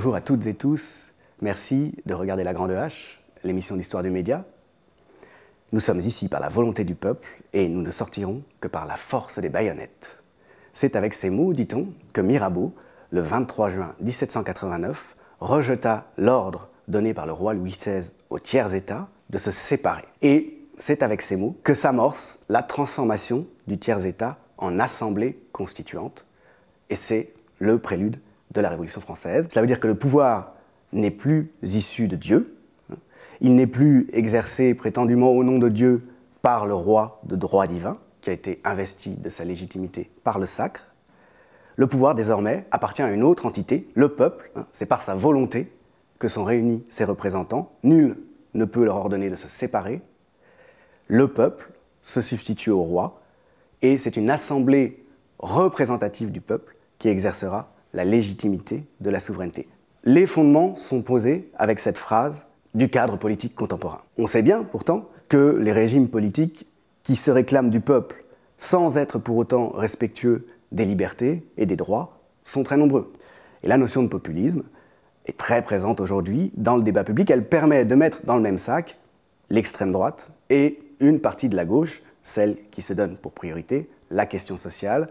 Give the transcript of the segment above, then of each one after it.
Bonjour à toutes et tous. Merci de regarder La Grande Hache, l'émission d'histoire du média. Nous sommes ici par la volonté du peuple et nous ne sortirons que par la force des baïonnettes. C'est avec ces mots, dit-on, que Mirabeau, le 23 juin 1789, rejeta l'ordre donné par le roi Louis XVI aux tiers États de se séparer. Et c'est avec ces mots que s'amorce la transformation du tiers État en assemblée constituante. Et c'est le prélude de la Révolution française. Ça veut dire que le pouvoir n'est plus issu de Dieu, il n'est plus exercé prétendument au nom de Dieu par le roi de droit divin, qui a été investi de sa légitimité par le sacre. Le pouvoir désormais appartient à une autre entité, le peuple. Hein. C'est par sa volonté que sont réunis ses représentants. Nul ne peut leur ordonner de se séparer. Le peuple se substitue au roi et c'est une assemblée représentative du peuple qui exercera la légitimité de la souveraineté. Les fondements sont posés avec cette phrase du cadre politique contemporain. On sait bien pourtant que les régimes politiques qui se réclament du peuple sans être pour autant respectueux des libertés et des droits sont très nombreux. Et la notion de populisme est très présente aujourd'hui dans le débat public. Elle permet de mettre dans le même sac l'extrême droite et une partie de la gauche, celle qui se donne pour priorité la question sociale,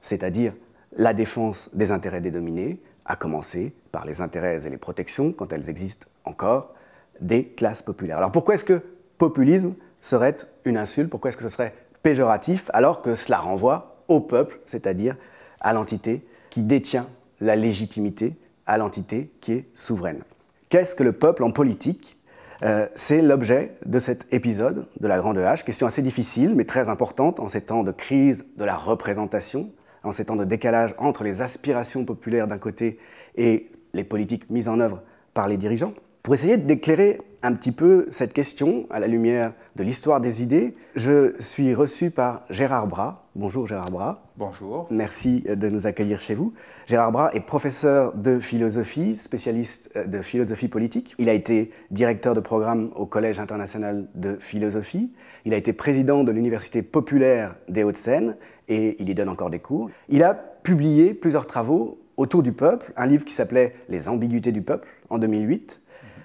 c'est-à-dire la défense des intérêts des dominés, à commencer par les intérêts et les protections, quand elles existent encore, des classes populaires. Alors pourquoi est-ce que populisme serait une insulte? Pourquoi est-ce que ce serait péjoratif alors que cela renvoie au peuple, c'est-à-dire à l'entité qui détient la légitimité, à l'entité qui est souveraine? Qu'est-ce que le peuple en politique? Euh, C'est l'objet de cet épisode de la Grande Hache, question assez difficile mais très importante en ces temps de crise de la représentation, en ces temps de décalage entre les aspirations populaires d'un côté et les politiques mises en œuvre par les dirigeants. Pour essayer d'éclairer un petit peu cette question à la lumière de l'histoire des idées, je suis reçu par Gérard Bras. Bonjour Gérard Bras. Bonjour. Merci de nous accueillir chez vous. Gérard Bras est professeur de philosophie, spécialiste de philosophie politique. Il a été directeur de programme au Collège international de philosophie. Il a été président de l'Université populaire des Hauts-de-Seine et il y donne encore des cours. Il a publié plusieurs travaux autour du peuple, un livre qui s'appelait Les ambiguïtés du peuple en 2008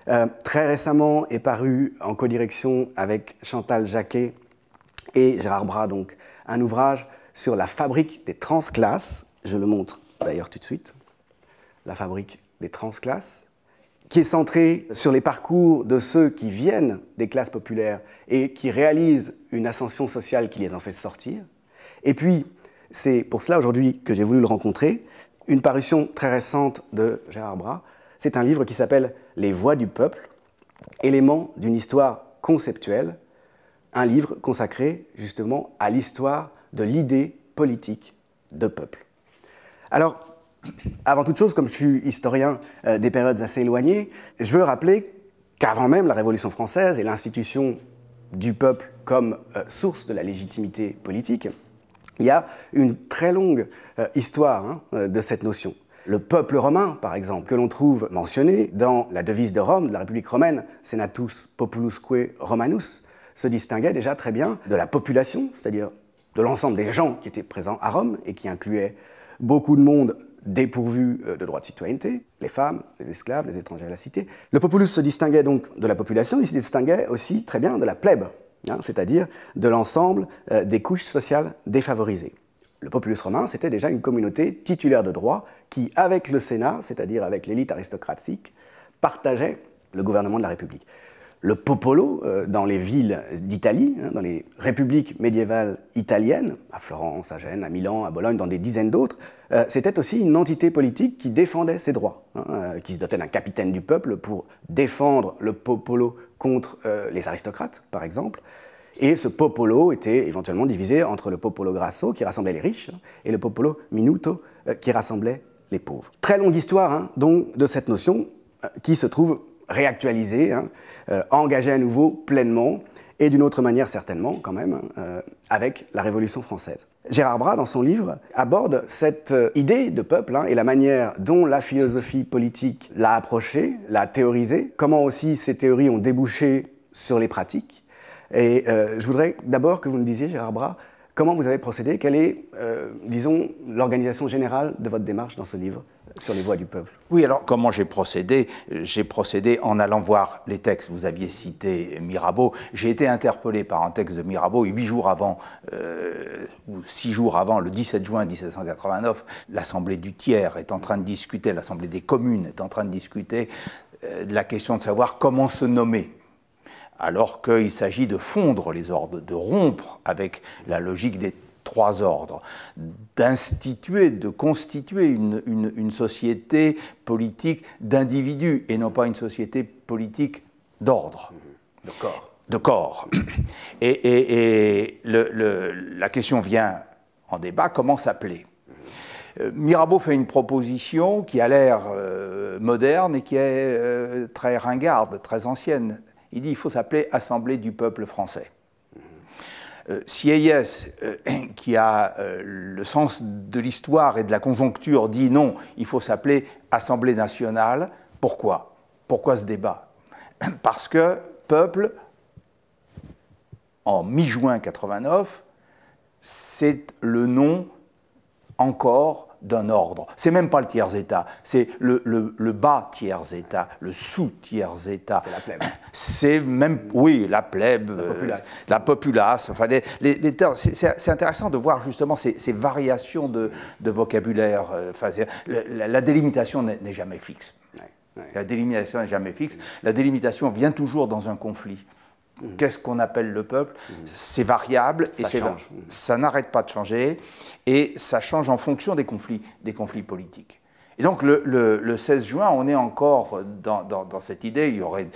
euh, très récemment est paru en codirection avec Chantal Jacquet et Gérard Bras, donc un ouvrage sur la fabrique des transclasses. Je le montre d'ailleurs tout de suite. La fabrique des transclasses, qui est centré sur les parcours de ceux qui viennent des classes populaires et qui réalisent une ascension sociale qui les en fait sortir. Et puis, c'est pour cela aujourd'hui que j'ai voulu le rencontrer, une parution très récente de Gérard Bras c'est un livre qui s'appelle Les voix du peuple, élément d'une histoire conceptuelle, un livre consacré justement à l'histoire de l'idée politique de peuple. Alors, avant toute chose, comme je suis historien euh, des périodes assez éloignées, je veux rappeler qu'avant même la Révolution française et l'institution du peuple comme euh, source de la légitimité politique, il y a une très longue euh, histoire hein, de cette notion. Le peuple romain, par exemple, que l'on trouve mentionné dans la devise de Rome, de la République romaine, Senatus Populusque Romanus, se distinguait déjà très bien de la population, c'est-à-dire de l'ensemble des gens qui étaient présents à Rome et qui incluaient beaucoup de monde dépourvu euh, de droits de citoyenneté, les femmes, les esclaves, les étrangers à la cité. Le populus se distinguait donc de la population, il se distinguait aussi très bien de la plèbe, hein, c'est-à-dire de l'ensemble euh, des couches sociales défavorisées. Le populus romain, c'était déjà une communauté titulaire de droit qui, avec le Sénat, c'est-à-dire avec l'élite aristocratique, partageait le gouvernement de la République. Le popolo, euh, dans les villes d'Italie, hein, dans les républiques médiévales italiennes, à Florence, à Gênes, à Milan, à Bologne, dans des dizaines d'autres, euh, c'était aussi une entité politique qui défendait ses droits, hein, euh, qui se dotait d'un capitaine du peuple pour défendre le popolo contre les aristocrates, par exemple. Et ce popolo était éventuellement divisé entre le popolo grasso, qui rassemblait les riches, et le popolo minuto, euh, qui rassemblait les pauvres. Très longue histoire hein, donc, de cette notion euh, qui se trouve réactualisée, hein, euh, engagée à nouveau pleinement, et d'une autre manière certainement quand même, hein, avec la Révolution française. Gérard Bras, dans son livre, aborde cette idée de peuple et la manière dont la philosophie politique l'a approchée, l'a théorisée, comment aussi ces théories ont débouché sur les pratiques, et euh, je voudrais d'abord que vous nous disiez, Gérard Bras, Comment vous avez procédé? Quelle est, euh, disons, l'organisation générale de votre démarche dans ce livre sur les voix du peuple? Oui, alors comment j'ai procédé? J'ai procédé en allant voir les textes. Vous aviez cité Mirabeau. J'ai été interpellé par un texte de Mirabeau huit jours avant, euh, ou six jours avant, le 17 juin 1789. L'Assemblée du tiers est en train de discuter, l'Assemblée des communes est en train de discuter de la question de savoir comment se nommer alors qu'il s'agit de fondre les ordres, de rompre avec la logique des trois ordres, d'instituer, de constituer une, société politique d'individus et non pas une société politique d'ordre. De corps. De corps. Et, la question vient en débat, comment s'appeler? Euh, Mirabeau fait une proposition qui a l'air euh, moderne et qui est euh, très ringarde, très ancienne. Il dit qu'il faut s'appeler Assemblée du peuple français. Euh, Sieyès, euh, qui a euh, le sens de l'histoire et de la conjoncture, dit non, il faut s'appeler Assemblée nationale. Pourquoi? Pourquoi ce débat? Parce que peuple, en mi-juin 89, c'est le nom encore d'un ordre. C'est même pas le tiers-État, c'est le, bas tiers-État, le sous-tiers-État. C'est la plèbe. C'est même, oui, la plèbe, la populace. Enfin, les, c'est intéressant de voir justement ces, variations de, vocabulaire. Euh, enfin, la, délimitation n'est jamais fixe. La délimitation n'est jamais fixe. La délimitation vient toujours dans un conflit. Mmh. Qu'est-ce qu'on appelle le peuple mmh. C'est variable et change. ça n'arrête pas de changer et ça change en fonction des conflits, des conflits politiques. Et donc le, 16 juin, on est encore dans, cette idée. Il y aurait,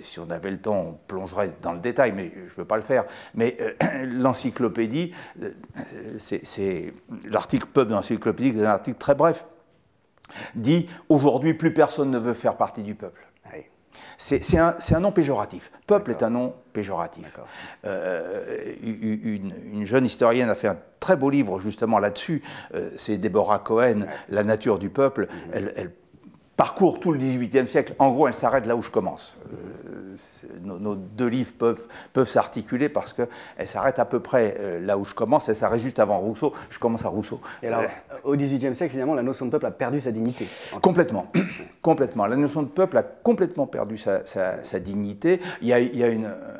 si on avait le temps, on plongerait dans le détail, mais je ne veux pas le faire. Mais euh, l'encyclopédie, euh, c'est l'article peuple de l'encyclopédie, c'est un article très bref, dit aujourd'hui plus personne ne veut faire partie du peuple. C'est un, nom péjoratif. Peuple est un nom péjoratif. Euh, une, jeune historienne a fait un très beau livre justement là-dessus. Euh, c'est Deborah Cohen, La nature du peuple. Mhm. elle, parcourt tout le XVIIIe siècle. En gros, elle s'arrête là où je commence. Euh, nos, deux livres peuvent, peuvent s'articuler parce qu'elle s'arrête à peu près euh, là où je commence. Elle s'arrête juste avant Rousseau. Je commence à Rousseau. Et alors, euh, au XVIIIe siècle, finalement, la notion de peuple a perdu sa dignité. Complètement. complètement. La notion de peuple a complètement perdu sa, dignité. Il y a, il y a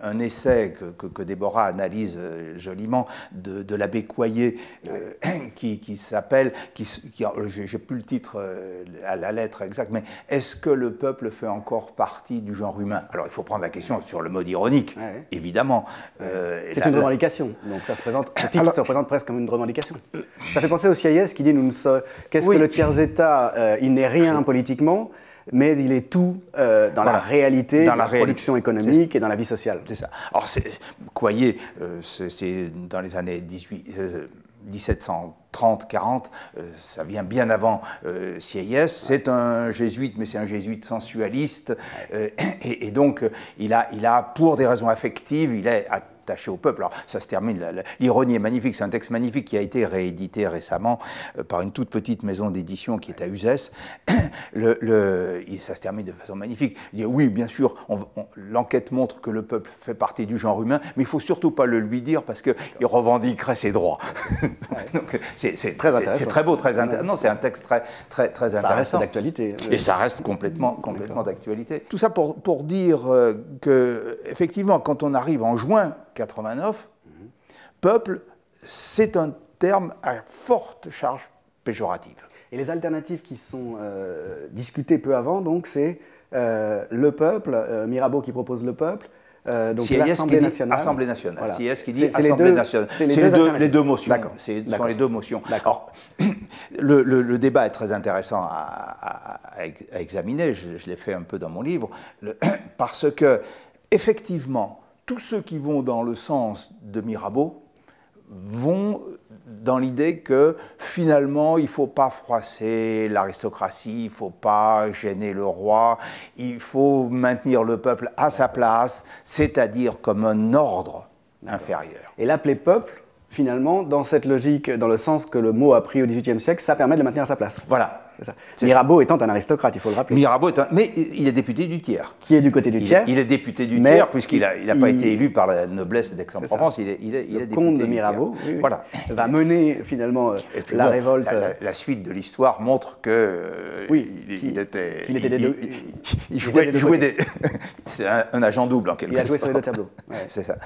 un essai que, que, Déborah analyse joliment de, l'abbé Coyer qui, qui s'appelle, qui, qui j'ai plus le titre à la lettre exacte, mais est-ce que le peuple fait encore partie du genre humain? Alors il faut prendre la question sur le mode ironique, évidemment. Euh, c'est une revendication, donc ça se présente, le titre se représente presque comme une revendication. Ça fait penser au CIS qui dit nous qu'est-ce que le tiers-État euh, Il n'est rien politiquement mais il est tout euh, dans la réalité, dans la, production économique et dans la vie sociale. C'est ça. Alors, Coyer, c'est dans les années 18, 1730-40, euh, ça vient bien avant euh, Sieyès. C'est un jésuite, mais c'est un jésuite sensualiste. Euh, et, donc, il a, il a, pour des raisons affectives, il est attaché au peuple. Alors, ça se termine, l'ironie est magnifique, c'est un texte magnifique qui a été réédité récemment euh, par une toute petite maison d'édition qui est à Uzès. Le, le, ça se termine de façon magnifique. Il dit, oui, bien sûr, l'enquête montre que le peuple fait partie du genre humain, mais il faut surtout pas le lui dire parce qu'il revendiquerait ses droits. c'est très intéressant. C'est très beau, très intéressant. Non, c'est un texte très, très, très intéressant. Ça reste d'actualité. Et ça reste complètement, complètement d'actualité. Tout ça pour, pour dire euh, que, effectivement, quand on arrive en juin 89, peuple, c'est un terme à forte charge péjorative. Et les alternatives qui sont euh, discutées peu avant, donc, c'est euh, le peuple, euh, Mirabeau qui propose le peuple, donc l'Assemblée nationale. Assemblée nationale. qui dit Assemblée nationale. C'est les, les, deux motions. Ce sont les deux motions. Alors, le, le, débat est très intéressant à, à, examiner. Je, je l'ai fait un peu dans mon livre, parce que effectivement, tous ceux qui vont dans le sens de Mirabeau vont dans l'idée que finalement il ne faut pas froisser l'aristocratie, il ne faut pas gêner le roi, il faut maintenir le peuple à sa place, c'est-à-dire comme un ordre inférieur. Et l'appeler peuple, finalement, dans cette logique, dans le sens que le mot a pris au XVIIIe siècle, ça permet de le maintenir à sa place. Voilà, Mirabeau étant un aristocrate, il faut le rappeler. Mirabeau est un... Mais il est député du tiers. Qui est du côté du tiers Il est, député du tiers, puisqu'il n'a il a pas été élu par la noblesse d'Aix-en-Provence. Il est, il est, le comte de Mirabeau voilà. va mener finalement la révolte. La, suite de l'histoire montre que oui, il, était. Il, était des il, jouait, jouait des. C'est un, agent double en quelque sorte. Il a joué sur les deux tableaux. C'est ça.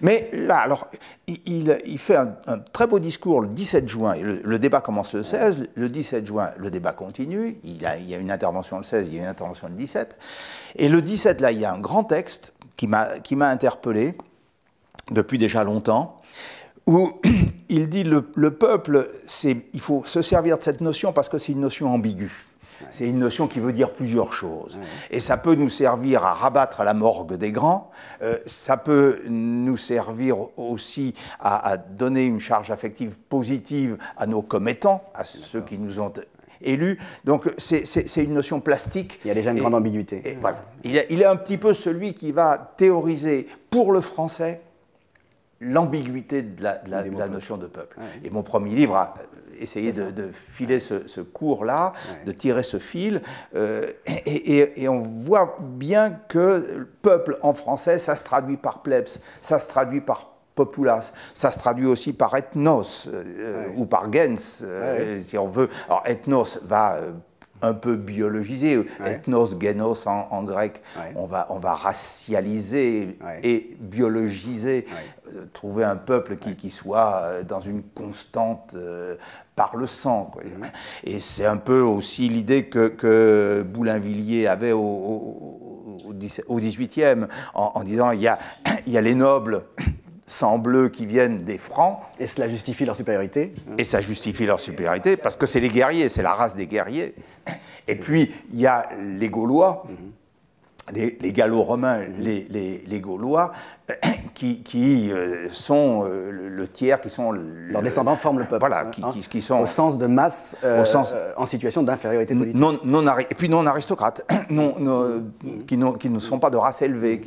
Mais là, alors, il, fait un, très beau discours le 17 juin. Le, le, débat commence le 16. Le 17 juin, le débat continue. Il, a, il y a une intervention le 16, il y a une intervention le 17. Et le 17, là, il y a un grand texte qui m'a interpellé depuis déjà longtemps, où il dit le, le peuple, il faut se servir de cette notion parce que c'est une notion ambiguë. C'est une notion qui veut dire plusieurs choses. Et ça peut nous servir à rabattre la morgue des grands, euh, ça peut nous servir aussi à, donner une charge affective positive à nos commettants, à ceux qui nous ont élus. Donc c'est une notion plastique. Il y a déjà une grande ambiguïté. voilà. il, est un petit peu celui qui va théoriser pour le français l'ambiguïté de, la, notion de peuple. Et mon premier livre a essayé de, filer ce, cours-là, de tirer ce fil, euh, et, on voit bien que peuple en français, ça se traduit par plebs, ça se traduit par populace, ça se traduit aussi par ethnos euh, ou par gens, euh, si on veut. Alors ethnos va un peu biologisé, ethnos, genos en, grec, on, va, on va racialiser et biologiser, euh, trouver un peuple qui, qui, soit euh, dans une constante euh, par le sang. Mhm. Et c'est un peu aussi l'idée que, que, Boulainvilliers avait au, au, au 18e, en, en, disant il y a, il y a les nobles sang bleu qui viennent des Francs. Et cela justifie leur supériorité. Et ça justifie leur supériorité parce que c'est les guerriers, c'est la race des guerriers. Et puis, il y a les Gaulois. Mhm les, Gallo-Romains, les, les, Gaulois, qui, euh, sont euh, le, tiers, qui sont... Leurs descendants forment le peuple. Voilà, qui, hein, qui, sont... Au sens de masse, euh, en situation d'infériorité politique. Non, non, et puis non aristocrates, non, qui, qui, ne sont pas de race élevée.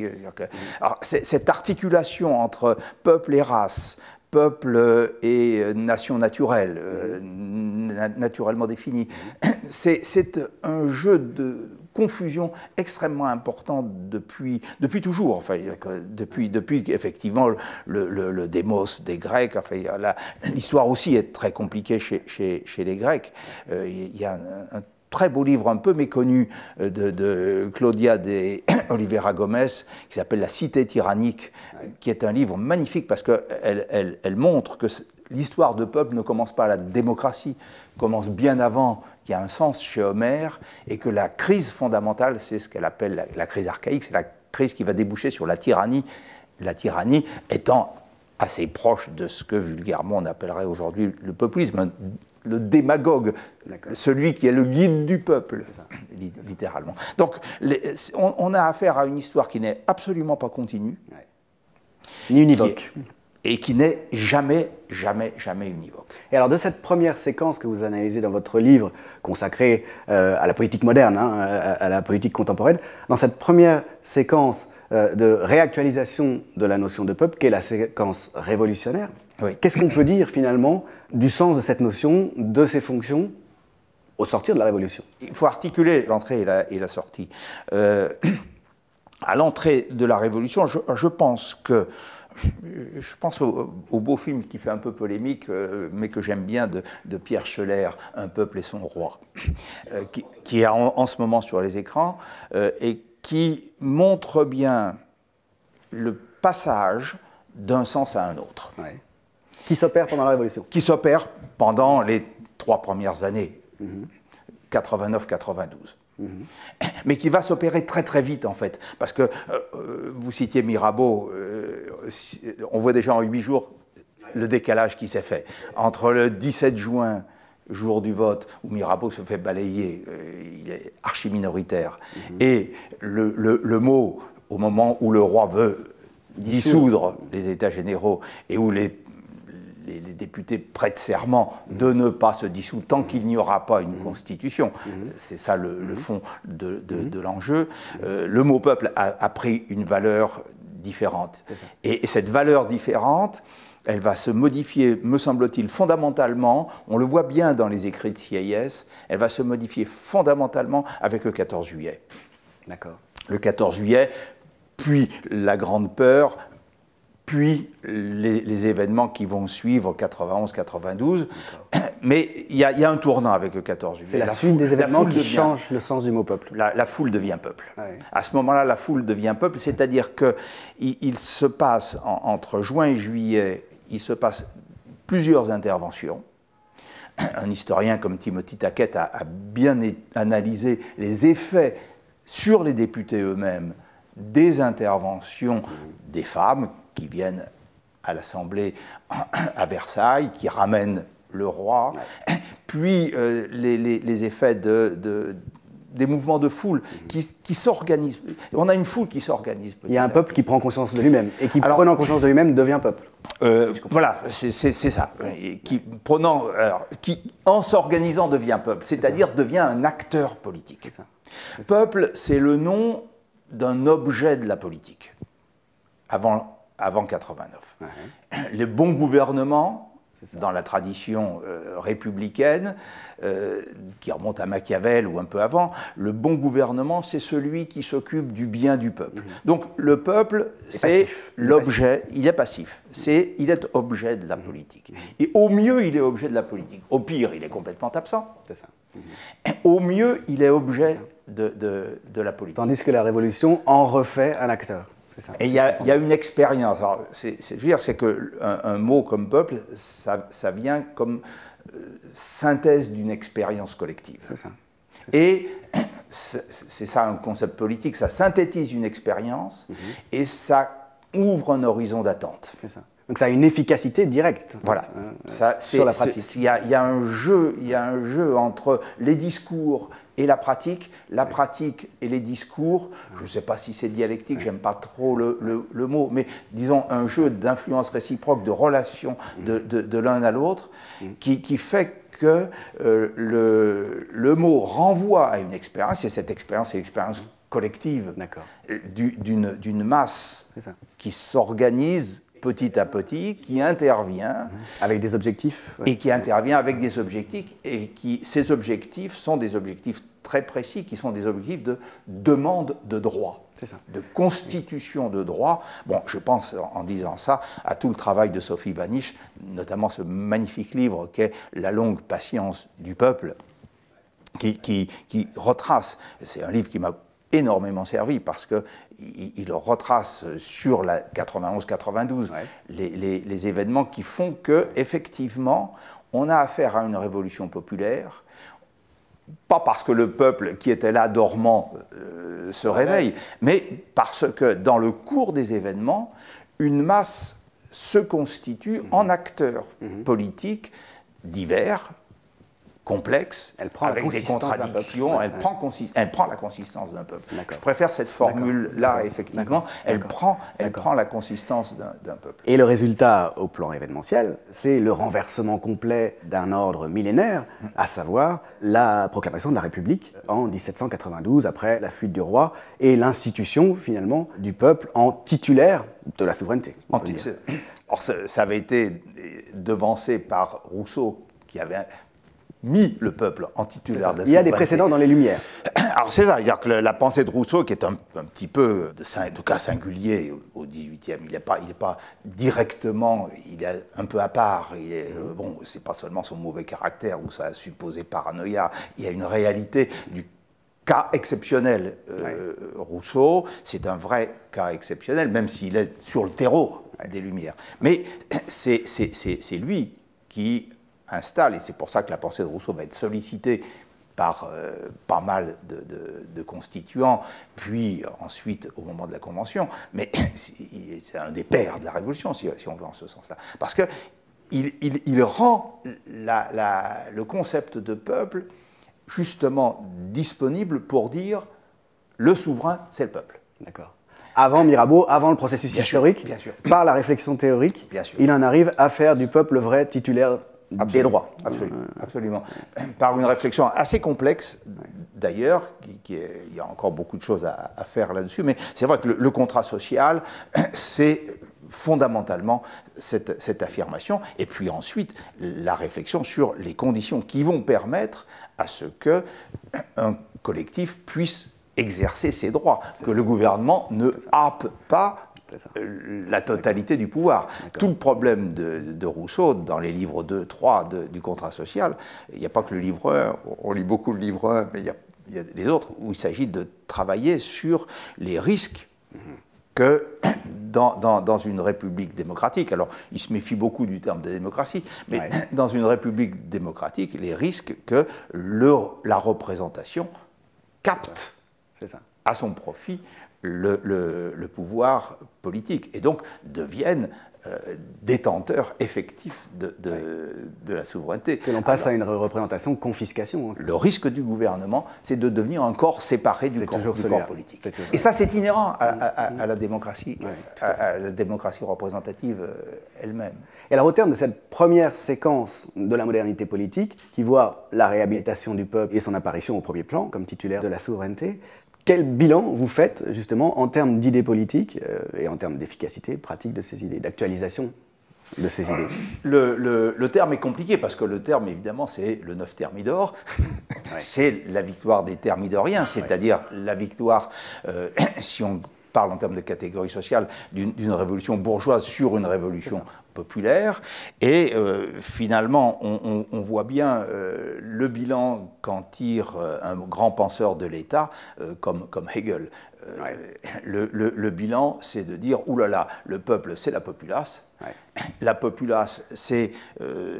Alors, cette articulation entre peuple et race, peuple et nation naturelle, naturellement définie, c'est un jeu de confusion extrêmement importante depuis, depuis toujours, depuis, effectivement le, le, démos des Grecs. Enfin, l'histoire aussi est très compliquée chez, chez, les Grecs. Euh, il y a un, très beau livre un peu méconnu euh, de, Claudia de Oliveira Gomez qui s'appelle La cité tyrannique, qui est un livre magnifique parce qu'elle elle, elle montre que l'histoire de peuple ne commence pas à la démocratie, commence bien avant, qu'il y a un sens chez Homère, et que la crise fondamentale, c'est ce qu'elle appelle la, crise archaïque, c'est la crise qui va déboucher sur la tyrannie, la tyrannie étant assez proche de ce que vulgairement on appellerait aujourd'hui le populisme, le démagogue, celui qui est le guide du peuple, littéralement. Donc on, a affaire à une histoire qui n'est absolument pas continue. Ni univoque et qui n'est jamais, jamais, jamais univoque. Et alors de cette première séquence que vous analysez dans votre livre consacré euh, à la politique moderne, hein, à, la politique contemporaine, dans cette première séquence euh, de réactualisation de la notion de peuple, qui est la séquence révolutionnaire, qu'est-ce qu'on peut dire finalement du sens de cette notion, de ses fonctions au sortir de la Révolution? Il faut articuler l'entrée et la, et la sortie. Euh, à l'entrée de la Révolution, je, je pense que je pense au, beau film qui fait un peu polémique, euh, mais que j'aime bien, de, Pierre Scheller, Un peuple et son roi, euh, qui, est en, ce moment sur les écrans, euh, et qui montre bien le passage d'un sens à un autre. Qui s'opère pendant la Révolution Qui s'opère pendant les trois premières années, 89-92. Mhm. mais qui va s'opérer très très vite en fait. Parce que euh, euh, vous citiez Mirabeau, euh, on voit déjà en huit jours le décalage qui s'est fait. Entre le 17 juin, jour du vote, où Mirabeau se fait balayer, il est archi-minoritaire, mhm. et le, le, mot, au moment où le roi veut dissoudre les États généraux, et où les les, députés prêtent serment de ne pas se dissoudre tant qu'il n'y aura pas une constitution. C'est ça le, fond de, l'enjeu. Euh, le mot peuple a, pris une valeur différente. Et, et, cette valeur différente, elle va se modifier, me semble-t-il, fondamentalement, on le voit bien dans les écrits de CIS, elle va se modifier fondamentalement avec le 14 juillet. D'accord. Le 14 juillet, puis la Grande Peur, puis les, événements qui vont suivre 91-92. Mais il y, a un tournant avec le 14 juillet. C'est la, suite des événements qui change le sens du mot peuple. La, foule devient peuple. À ce moment-là, la foule devient peuple, c'est-à-dire qu'il il se passe entre juin et juillet, il se passe plusieurs interventions. Un historien comme Timothy Taquet a, a bien analysé les effets sur les députés eux-mêmes des interventions des femmes qui viennent à l'Assemblée à Versailles, qui ramènent le roi, puis euh, les, effets de, des mouvements de foule qui, qui s'organisent. On a une foule qui s'organise. Il y a un peuple qui prend conscience de lui-même et qui, prenant conscience de lui-même, devient peuple. Euh, voilà, c'est ça. qui, prenant, qui, en s'organisant, devient peuple, c'est-à-dire devient un acteur politique. Peuple, c'est le nom d'un objet de la politique, avant, avant 89. Les bons gouvernements, dans la tradition euh, républicaine, euh, qui remonte à Machiavel ou un peu avant, le bon gouvernement, c'est celui qui s'occupe du bien du peuple. Mhm. Donc le peuple, c'est l'objet, il est passif, c'est, il est objet de la mhm. politique. Et au mieux, il est objet de la politique. Au pire, il est complètement absent. C'est ça. Au mieux, il est objet de, de, la politique. Tandis que la Révolution en refait un acteur. Et il y, a une expérience. C'est, je veux dire, c'est qu'un un mot comme peuple, ça, ça vient comme euh, synthèse d'une expérience collective. Ça. Et c'est ça un concept politique, ça synthétise une expérience mhm. et ça ouvre un horizon d'attente. C'est ça. Donc ça a une efficacité directe. Voilà. Euh, ça, sur la pratique. Il y, a, il y, a un jeu, il y a un jeu entre les discours et la pratique, la pratique et les discours. Je ne sais pas si c'est dialectique, j'aime pas trop le, le, mot, mais disons un jeu d'influence réciproque, de relation de, de, l'un à l'autre, qui, qui, fait que euh, le, le, mot renvoie à une expérience, et cette expérience est l'expérience collective euh, d'une masse qui s'organise petit à petit, qui intervient. Avec des objectifs Et qui intervient avec des objectifs, et qui, ces objectifs sont des objectifs très précis, qui sont des objectifs de demande de droit. de constitution de droit. Bon, je pense en disant ça à tout le travail de Sophie Vanish, notamment ce magnifique livre qu'est La longue patience du peuple, qui, qui, qui retrace, c'est un livre qui m'a énormément servi parce qu'il il retrace sur la 91-92 les, événements qui font que effectivement on a affaire à une révolution populaire. Pas parce que le peuple qui était là dormant euh, se réveille, mais parce que dans le cours des événements, une masse se constitue en acteurs mhm. politiques divers, complexe, elle prend avec des contradictions, elle, prend elle prend la consistance d'un peuple. Je préfère cette formule-là, effectivement, elle, prend, elle prend la consistance d'un peuple. Et le résultat au plan événementiel, c'est le renversement complet d'un ordre millénaire, à savoir la proclamation de la République en 1792, après la fuite du roi, et l'institution, finalement, du peuple en titulaire de la souveraineté. Or, ça avait été devancé par Rousseau, qui avait mis le peuple en titulaire de Il y a des précédents dans les Lumières. Alors c'est ça, c'est-à-dire que la pensée de Rousseau, qui est un, petit peu de, cas singulier au XVIIIe, il n'est pas, il pas directement, il est un peu à part. Il est, euh, bon, c'est pas seulement son mauvais caractère ou sa supposée paranoïa. Il y a une réalité du cas exceptionnel. Euh, Rousseau, c'est un vrai cas exceptionnel, même s'il est sur le terreau des Lumières. Mais c'est lui qui installe, et c'est pour ça que la pensée de Rousseau va être sollicitée par euh, pas mal de, constituants, puis ensuite au moment de la Convention, mais c'est un des pères de la Révolution, si, on veut en ce sens-là. Parce qu'il il, rend le concept de peuple justement disponible pour dire le souverain, c'est le peuple. D'accord. Avant Mirabeau, avant le processus historique, par la réflexion théorique, il en arrive à faire du peuple le vrai titulaire des droits. Absolument, absolument. Par une réflexion assez complexe, d'ailleurs, qui, il y a encore beaucoup de choses à, faire là-dessus, mais c'est vrai que le, contrat social, c'est fondamentalement cette, cette, affirmation, et puis ensuite la réflexion sur les conditions qui vont permettre à ce que un collectif puisse exercer ses droits, que le gouvernement ne happe pas euh, la totalité du pouvoir. Tout le problème de, Rousseau, dans les livres 2, 3 du contrat social, il n'y a pas que le livre 1, on lit beaucoup le livre 1, mais il y a, les autres, où il s'agit de travailler sur les risques que dans, dans, une république démocratique, alors il se méfie beaucoup du terme de démocratie, mais dans une république démocratique, les risques que le, la représentation capte à son profit le, pouvoir politique et donc deviennent euh, détenteurs effectifs de, de, la souveraineté. Que l'on passe à une représentation confiscation. Hein. Le risque du gouvernement, c'est de devenir un corps séparé du corps, du corps politique. Et ça, c'est inhérent à, la démocratie, à, la démocratie représentative euh, elle-même. Et alors, au terme de cette première séquence de la modernité politique, qui voit la réhabilitation du peuple et son apparition au premier plan comme titulaire de la souveraineté, quel bilan vous faites justement en termes d'idées politiques euh, et en termes d'efficacité pratique de ces idées, d'actualisation de ces idées le, terme est compliqué parce que le terme, évidemment, c'est le neuf thermidor. C'est la victoire des thermidoriens, c'est-à-dire la victoire, euh, si on parle en termes de catégorie sociale, d'une révolution bourgeoise sur une révolution populaire. Et euh, finalement, on, voit bien euh, le bilan qu'en tire euh, un grand penseur de l'État comme, comme Hegel. Le, bilan, c'est de dire, oulala, le peuple, c'est la populace. La populace, c'est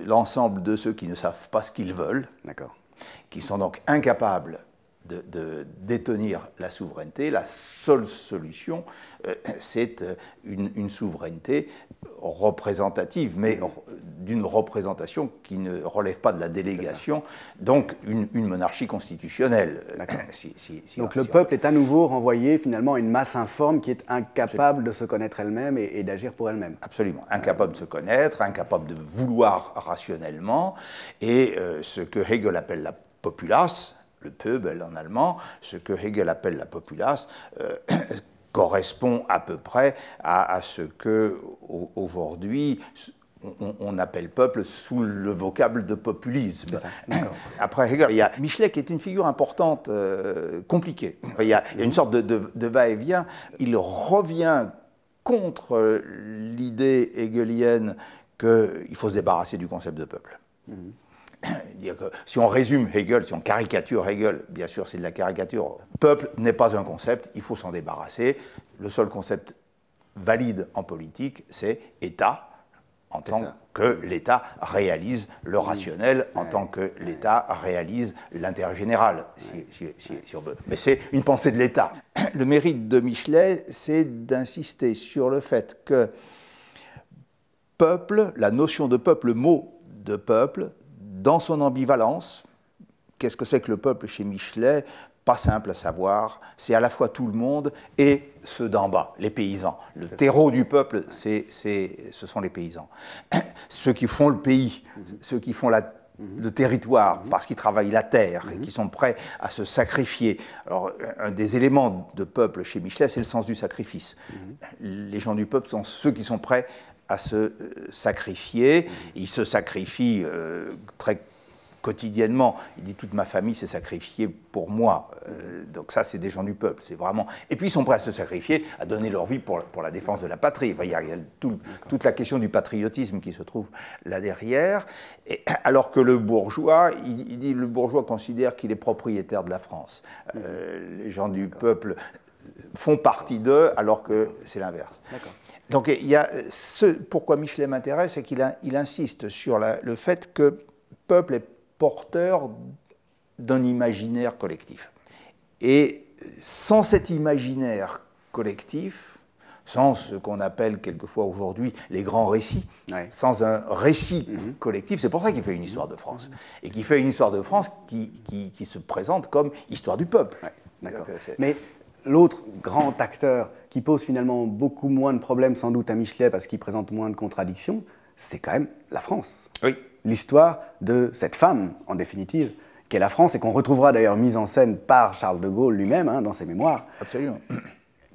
l'ensemble de ceux qui ne savent pas ce qu'ils veulent, qui sont donc incapables de, détenir la souveraineté. La seule solution, euh, c'est euh, une, souveraineté représentative, mais d'une représentation qui ne relève pas de la délégation, donc une, monarchie constitutionnelle. donc le peuple est à nouveau renvoyé finalement à une masse informe qui est incapable de se connaître elle-même et, d'agir pour elle-même. Absolument, incapable de se connaître, incapable de vouloir rationnellement, et euh, ce que Hegel appelle la populace, le peuple en allemand, ce que Hegel appelle la populace, euh, correspond à peu près à, ce que aujourd'hui on, appelle peuple sous le vocable de populisme. Après Hegel, il y a Michelet qui est une figure importante, euh, compliquée. il, y a, une sorte de, va-et-vient. Il revient contre l'idée hegelienne qu'il faut se débarrasser du concept de peuple. Si on résume Hegel, si on caricature Hegel, bien sûr c'est de la caricature, peuple n'est pas un concept, il faut s'en débarrasser. Le seul concept valide en politique, c'est État, en tant que l'État réalise le rationnel, en tant que l'État réalise l'intérêt général, Mais c'est une pensée de l'État. Le mérite de Michelet, c'est d'insister sur le fait que peuple, la notion de peuple, le mot de peuple, dans son ambivalence, qu'est-ce que c'est que le peuple chez Michelet? Pas simple à savoir. C'est à la fois tout le monde et ceux d'en bas, les paysans. Le terreau du peuple, c'est, ce sont les paysans. ceux qui font le pays, ceux qui font le territoire, parce qu'ils travaillent la terre et qui sont prêts à se sacrifier. Alors, un des éléments de peuple chez Michelet, c'est le sens du sacrifice. Les gens du peuple sont ceux qui sont prêts à se euh, sacrifier. Il se sacrifie euh, très quotidiennement. Il dit toute ma famille s'est sacrifiée pour moi. Euh, donc ça, c'est des gens du peuple. C'est vraiment. Et puis ils sont prêts à se sacrifier, à donner leur vie pour, pour la défense de la patrie. il y a, toute la question du patriotisme qui se trouve là derrière. Et, alors que le bourgeois, il, dit le bourgeois considère qu'il est propriétaire de la France. les gens du peuple font partie d'eux, alors que c'est l'inverse. Donc il y a ce pourquoi Michelet m'intéresse, c'est qu'il il insiste sur le fait que peuple est porteur d'un imaginaire collectif. Et sans cet imaginaire collectif, sans ce qu'on appelle quelquefois aujourd'hui les grands récits, sans un récit mhm. collectif, c'est pour ça qu'il fait une histoire de France. Et qu'il fait une histoire de France qui, qui, se présente comme histoire du peuple. Mais L'autre grand acteur qui pose finalement beaucoup moins de problèmes sans doute à Michelet parce qu'il présente moins de contradictions, c'est quand même la France. Oui. l'histoire de cette femme, en définitive, qu'est la France, et qu'on retrouvera d'ailleurs mise en scène par Charles de Gaulle lui-même hein, dans ses mémoires. Absolument.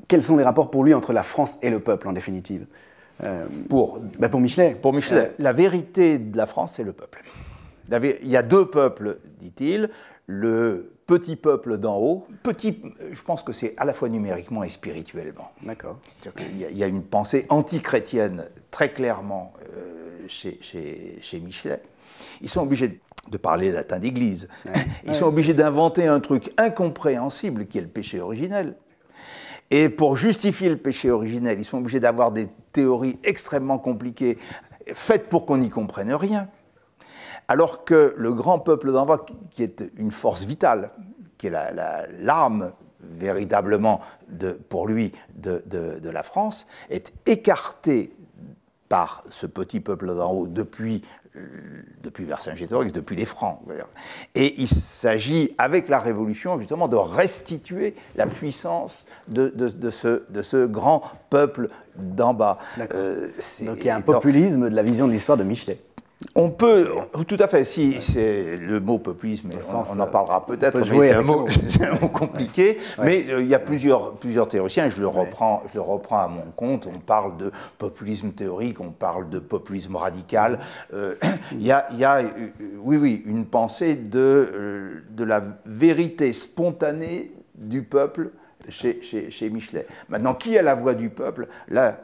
Quels sont les rapports pour lui entre la France et le peuple, en définitive? Euh, pour, ben pour Michelet. Pour Michelet, la vérité de la France, c'est le peuple. Il y a deux peuples, dit-il. Le petit peuple d'en haut, petit, je pense que c'est à la fois numériquement et spirituellement. D'accord. Il y, a une pensée anti-chrétienne très clairement euh, chez, chez, chez, Michelet. Ils sont obligés de parler latin d'église. Ils sont obligés d'inventer un truc incompréhensible qui est le péché originel. Et pour justifier le péché originel, ils sont obligés d'avoir des théories extrêmement compliquées, faites pour qu'on n'y comprenne rien. Alors que le grand peuple d'Envoi, qui est une force vitale, qui est l'arme véritablement de, pour lui de, de, la France, est écarté par ce petit peuple d'en haut depuis depuis Vercingétorix, depuis les Francs. Et il s'agit, avec la Révolution, justement, de restituer la puissance de, de, ce, de ce, grand peuple d'en bas. Euh, Donc il y a un populisme de la vision de l'histoire de Michelet. On peut, tout à fait, si c'est le mot populisme, on, en parlera peut-être, mais c'est un, mot compliqué. Mais euh, il y a plusieurs, plusieurs théoriciens, je le, reprends, je le reprends à mon compte. On parle de populisme théorique, on parle de populisme radical. Euh, il y a, y a euh, oui, oui, une pensée de, de la vérité spontanée du peuple chez, chez, chez Michelet. Maintenant, qui a la voix du peuple? Là,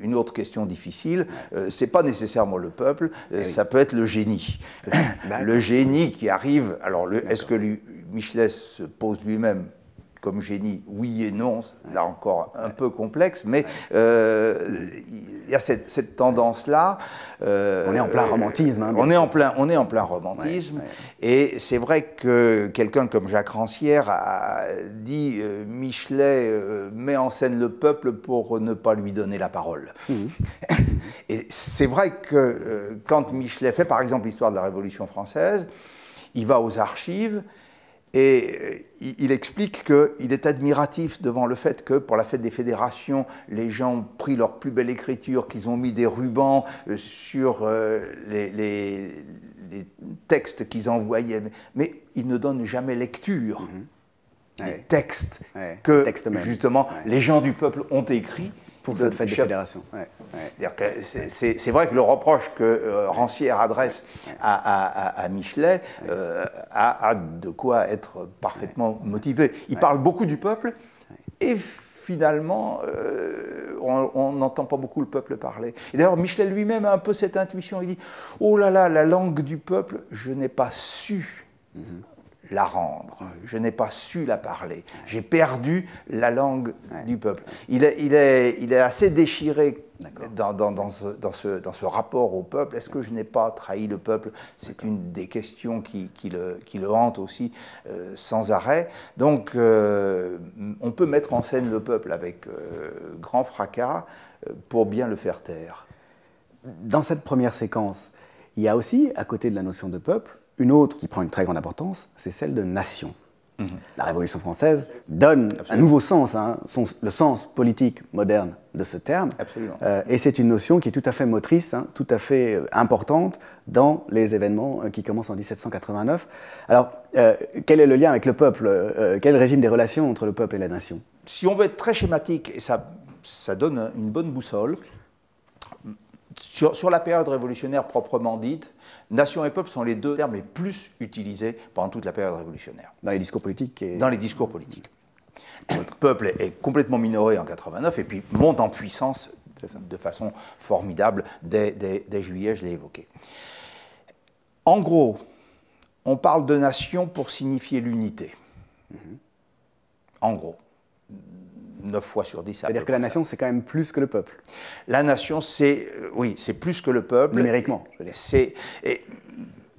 une autre question difficile, euh, c'est pas nécessairement le peuple, euh, ça peut être le génie. le génie qui arrive. Alors, est-ce que Michelet se pose lui-même comme génie, oui et non, là encore un peu complexe, mais euh, il y a cette, tendance-là. Euh, on est en plein romantisme. Hein, on, est en plein, on est en plein romantisme. Et c'est vrai que quelqu'un comme Jacques Rancière a dit euh, Michelet met en scène le peuple pour ne pas lui donner la parole. Mhm. et c'est vrai que quand Michelet fait par exemple l'histoire de la Révolution française, il va aux archives et euh, il explique qu'il est admiratif devant le fait que pour la fête des fédérations, les gens ont pris leur plus belle écriture, qu'ils ont mis des rubans euh, sur euh, les, textes qu'ils envoyaient, mais ils ne donnent jamais lecture. Mm-hmm. Les textes que justement les gens du peuple ont écrits pour cette fête des fédérations. C'est vrai que le reproche que euh, Rancière adresse à, Michelet euh, a, de quoi être parfaitement motivé. Il parle beaucoup du peuple et finalement, euh, on n'entend pas beaucoup le peuple parler. Et d'ailleurs, Michelet lui-même a un peu cette intuition. Il dit Oh là là, la langue du peuple, je n'ai pas su. Mm-hmm la rendre. Je n'ai pas su la parler. J'ai perdu la langue du peuple. Il est, il, est, il est assez déchiré dans, dans, dans, ce, dans, ce, dans, ce, rapport au peuple. Est-ce que je n'ai pas trahi le peuple? C'est une des questions qui, qui, le, qui le, hante aussi euh, sans arrêt. Donc, euh, on peut mettre en scène le peuple avec euh, grand fracas pour bien le faire taire. Dans cette première séquence, il y a aussi, à côté de la notion de peuple, une autre qui prend une très grande importance, c'est celle de nation. Mhm. La Révolution française donne un nouveau sens, hein, le sens politique moderne de ce terme. Euh, et c'est une notion qui est tout à fait motrice, hein, tout à fait euh, importante dans les événements euh, qui commencent en 1789. Alors, quel est le lien avec le peuple Quel régime des relations entre le peuple et la nation? Si on veut être très schématique, et ça, ça donne une bonne boussole, sur, sur la période révolutionnaire proprement dite, Nation et peuple sont les deux termes les plus utilisés pendant toute la période révolutionnaire. Dans les discours politiques Dans les discours politiques. Notre peuple est complètement minoré en 89 et puis monte en puissance de façon formidable dès, juillet, je l'ai évoqué. En gros, on parle de nation pour signifier l'unité. Mhm. En gros. 9 fois sur 10. C'est-à-dire que la nation, c'est quand même plus que le peuple. La nation, c'est euh, oui, c'est plus que le peuple. Numériquement. C'est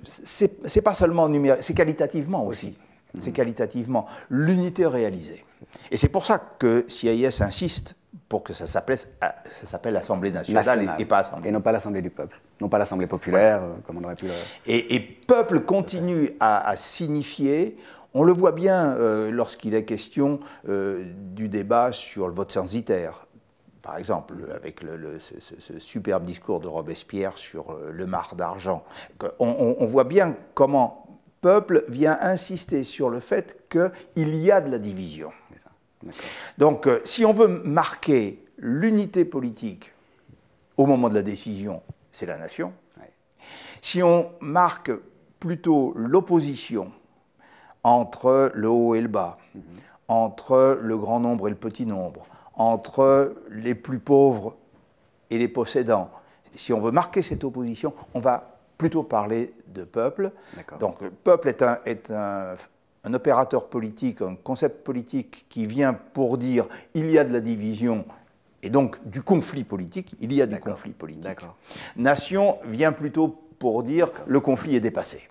c'est pas seulement numérique, c'est qualitativement aussi. C'est qualitativement l'unité réalisée. Et c'est pour ça que CIS insiste pour que ça s'appelle Assemblée nationale, Et, pas Assemblée. Et non pas l'Assemblée du peuple, non pas l'Assemblée populaire, euh, comme on aurait pu le... Et, peuple continue à, à signifier on le voit bien euh, lorsqu'il est question euh, du débat sur le vote censitaire, par exemple, avec le, ce, superbe discours de Robespierre sur euh, le mar d'argent, on, voit bien comment peuple vient insister sur le fait qu'il y a de la division. Donc, si on veut marquer l'unité politique au moment de la décision, c'est la nation. Si on marque plutôt l'opposition entre le haut et le bas, entre le grand nombre et le petit nombre, entre les plus pauvres et les possédants. Si on veut marquer cette opposition, on va plutôt parler de peuple. Donc, peuple est, un, est un, un, opérateur politique, un concept politique qui vient pour dire il y a de la division et donc du conflit politique, il y a du conflit politique. Nation vient plutôt pour dire le conflit est dépassé.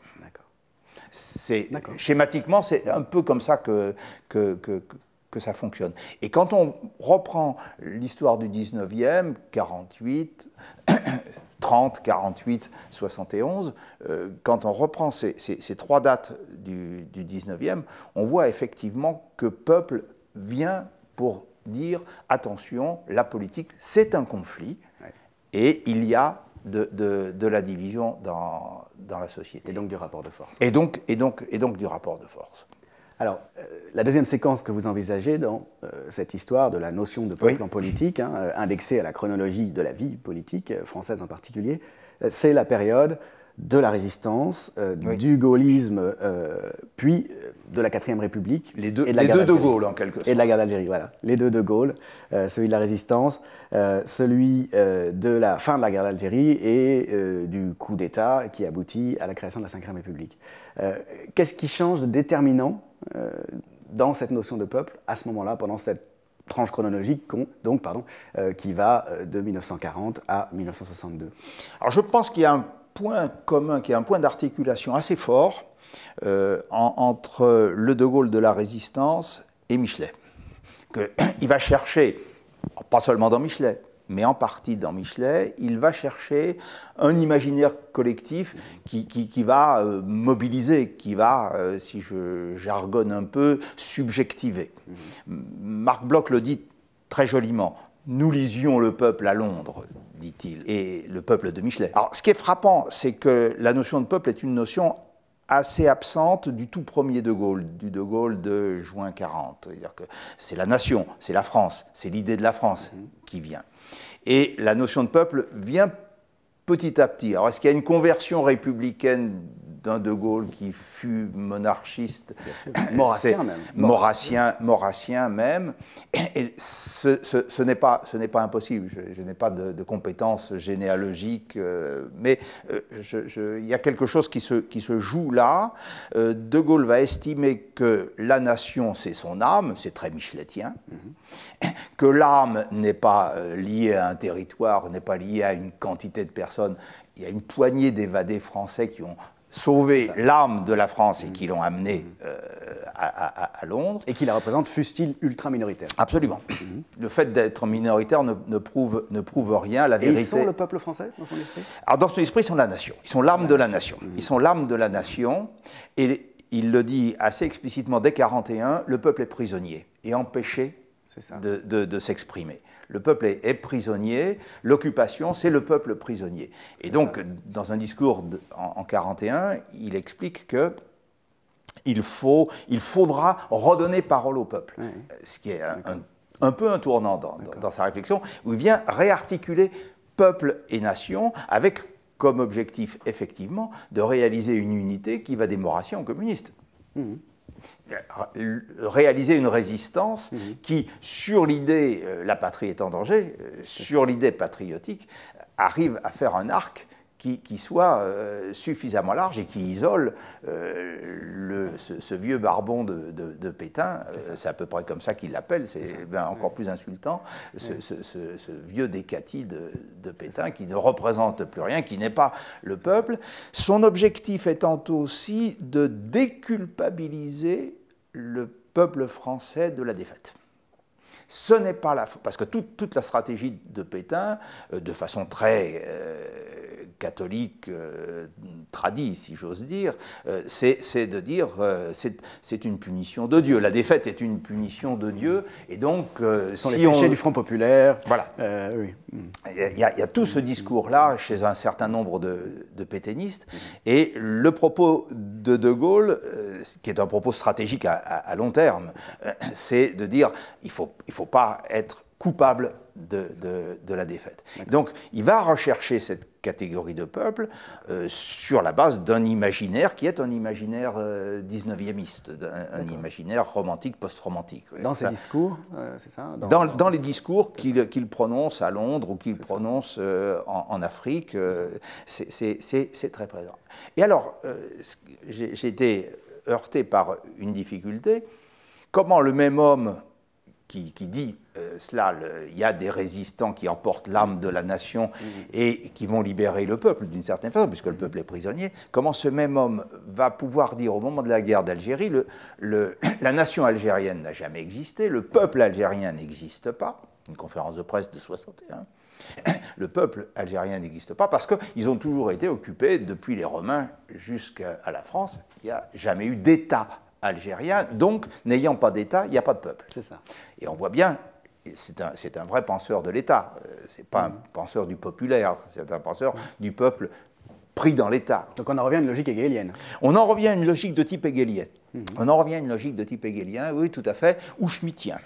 C'est schématiquement, c'est un peu comme ça que, que, que, que, ça fonctionne. Et quand on reprend l'histoire du 19e, 48, 30, 48, 71, quand on reprend ces, ces, trois dates du, du, 19e, on voit effectivement que peuple vient pour dire attention, la politique, c'est un conflit, et il y a de, de, la division dans, dans, la société. Et donc du rapport de force. Et donc, et donc, et donc du rapport de force. Alors, euh, la deuxième séquence que vous envisagez dans euh, cette histoire de la notion de peuple en politique, hein, euh, indexée à la chronologie de la vie politique, française en particulier, c'est la période de la résistance, du gaullisme, puis de la 4 République. Les deux, et de, la les deux de Gaulle, en quelque sorte. Et de la guerre d'Algérie, voilà. Les deux de Gaulle, euh, celui de la résistance, euh, celui euh, de la fin de la guerre d'Algérie et du coup d'État qui aboutit à la création de la 5 République. Qu'est-ce qui change de déterminant dans cette notion de peuple à ce moment-là, pendant cette tranche chronologique donc, pardon, qui va de 1940 à 1962 Alors je pense qu'il y a un point commun, qu'il y a un point d'articulation assez fort euh, entre le De Gaulle de la Résistance et Michelet. Que, il va chercher, pas seulement dans Michelet, mais en partie dans Michelet, il va chercher un imaginaire collectif qui, qui, va euh, mobiliser, qui va, euh, si je jargonne un peu, subjectiver. Marc Bloch le dit très joliment. Nous lisions le peuple à Londres, dit-il, et le peuple de Michelet. Alors, ce qui est frappant, c'est que la notion de peuple est une notion assez absente du tout premier De Gaulle, du De Gaulle de juin 40. C'est-à-dire que c'est la nation, c'est la France, c'est l'idée de la France mhm. qui vient. Et la notion de peuple vient petit à petit. Alors est-ce qu'il y a une conversion républicaine d'un De Gaulle qui fut monarchiste, maurassien même. Maurassien, maurassien même. Et ce, n'est pas, pas, impossible. Je, n'ai pas de, compétences généalogiques, euh, mais euh, il y a quelque chose qui se, qui se joue là. Euh, de Gaulle va estimer que la nation, c'est son âme, c'est très micheletien, mhm. que l'âme n'est pas liée à un territoire, n'est pas liée à une quantité de personnes. Il y a une poignée d'évadés français qui ont sauvé l'âme de la France et qui l'ont amené euh, à, Londres. Et qui la représente, fût-il ultra minoritaire. Absolument. Mhm. Le fait d'être minoritaire ne, prouve, ne prouve rien. La vérité... Et ils sont le peuple français dans son esprit? Alors dans son esprit, ils sont la nation. Ils sont l'âme de la nation. Ils sont l'âme de la nation. Et il le dit assez explicitement dès 1941, le peuple est prisonnier et empêché de, de s'exprimer. Le peuple est, prisonnier, l'occupation, c'est le peuple prisonnier. Et donc, dans un discours en, 1941, il explique que il, faut, il faudra redonner parole au peuple. Ce qui est un, peu un tournant dans, dans, sa réflexion, où il vient réarticuler peuple et nation avec comme objectif, effectivement, de réaliser une unité qui va des Maurassiens aux communistes. Mmh réaliser une résistance mhm. qui, sur l'idée euh, la patrie est en danger, euh, sur l'idée patriotique, arrive à faire un arc qui, soit euh, suffisamment large et qui isole le, ce, vieux barbon de, Pétain, c'est à peu près comme ça qu'il l'appelle, c'est ben, encore plus insultant, ce, vieux décati de, Pétain qui ne représente plus rien, qui n'est pas le peuple, son objectif étant aussi de déculpabiliser le peuple français de la défaite. Ce n'est pas la parce que toute, la stratégie de Pétain, euh, de façon très euh, catholique tradit, si j'ose dire, c'est de dire c'est une punition de Dieu. La défaite est une punition de Dieu, et donc ce sont si les péchés du Front populaire. Voilà. oui. Il y, a, tout ce discours-là chez un certain nombre de, de pétainistes, et le propos de De Gaulle, qui est un propos stratégique à, long terme, c'est de dire il faut il faut pas être coupable de, de, la défaite. Donc il va rechercher cette catégorie de peuple euh, sur la base d'un imaginaire qui est un imaginaire 19e, euh, un, imaginaire romantique, post-romantique. Dans ses discours, euh, c'est ça dans, dans, les discours qu'il prononce à Londres ou qu'il prononce en, en, Afrique, c'est très présent. Et alors, j'ai été heurté par une difficulté. Comment le même homme qui, dit euh, cela, il y a des résistants qui emportent l'âme de la nation et qui vont libérer le peuple d'une certaine façon, puisque le peuple est prisonnier, comment ce même homme va pouvoir dire au moment de la guerre d'Algérie, le, la nation algérienne n'a jamais existé, le peuple algérien n'existe pas, une conférence de presse de 61, le peuple algérien n'existe pas parce qu'ils ont toujours été occupés depuis les Romains jusqu'à la France. Il n'y a jamais eu d'État algérien. Donc, n'ayant pas d'État, il n'y a pas de peuple. C'est ça. Et on voit bien, c'est un, un, vrai penseur de l'État. Euh, c'est pas un mm. penseur du populaire, c'est un penseur du peuple pris dans l'État. Donc on en revient à une logique hegelienne. On en revient à une logique de type hegelien. Mm. On en revient à une logique de type hegelien, oui, tout à fait, ou schmittien.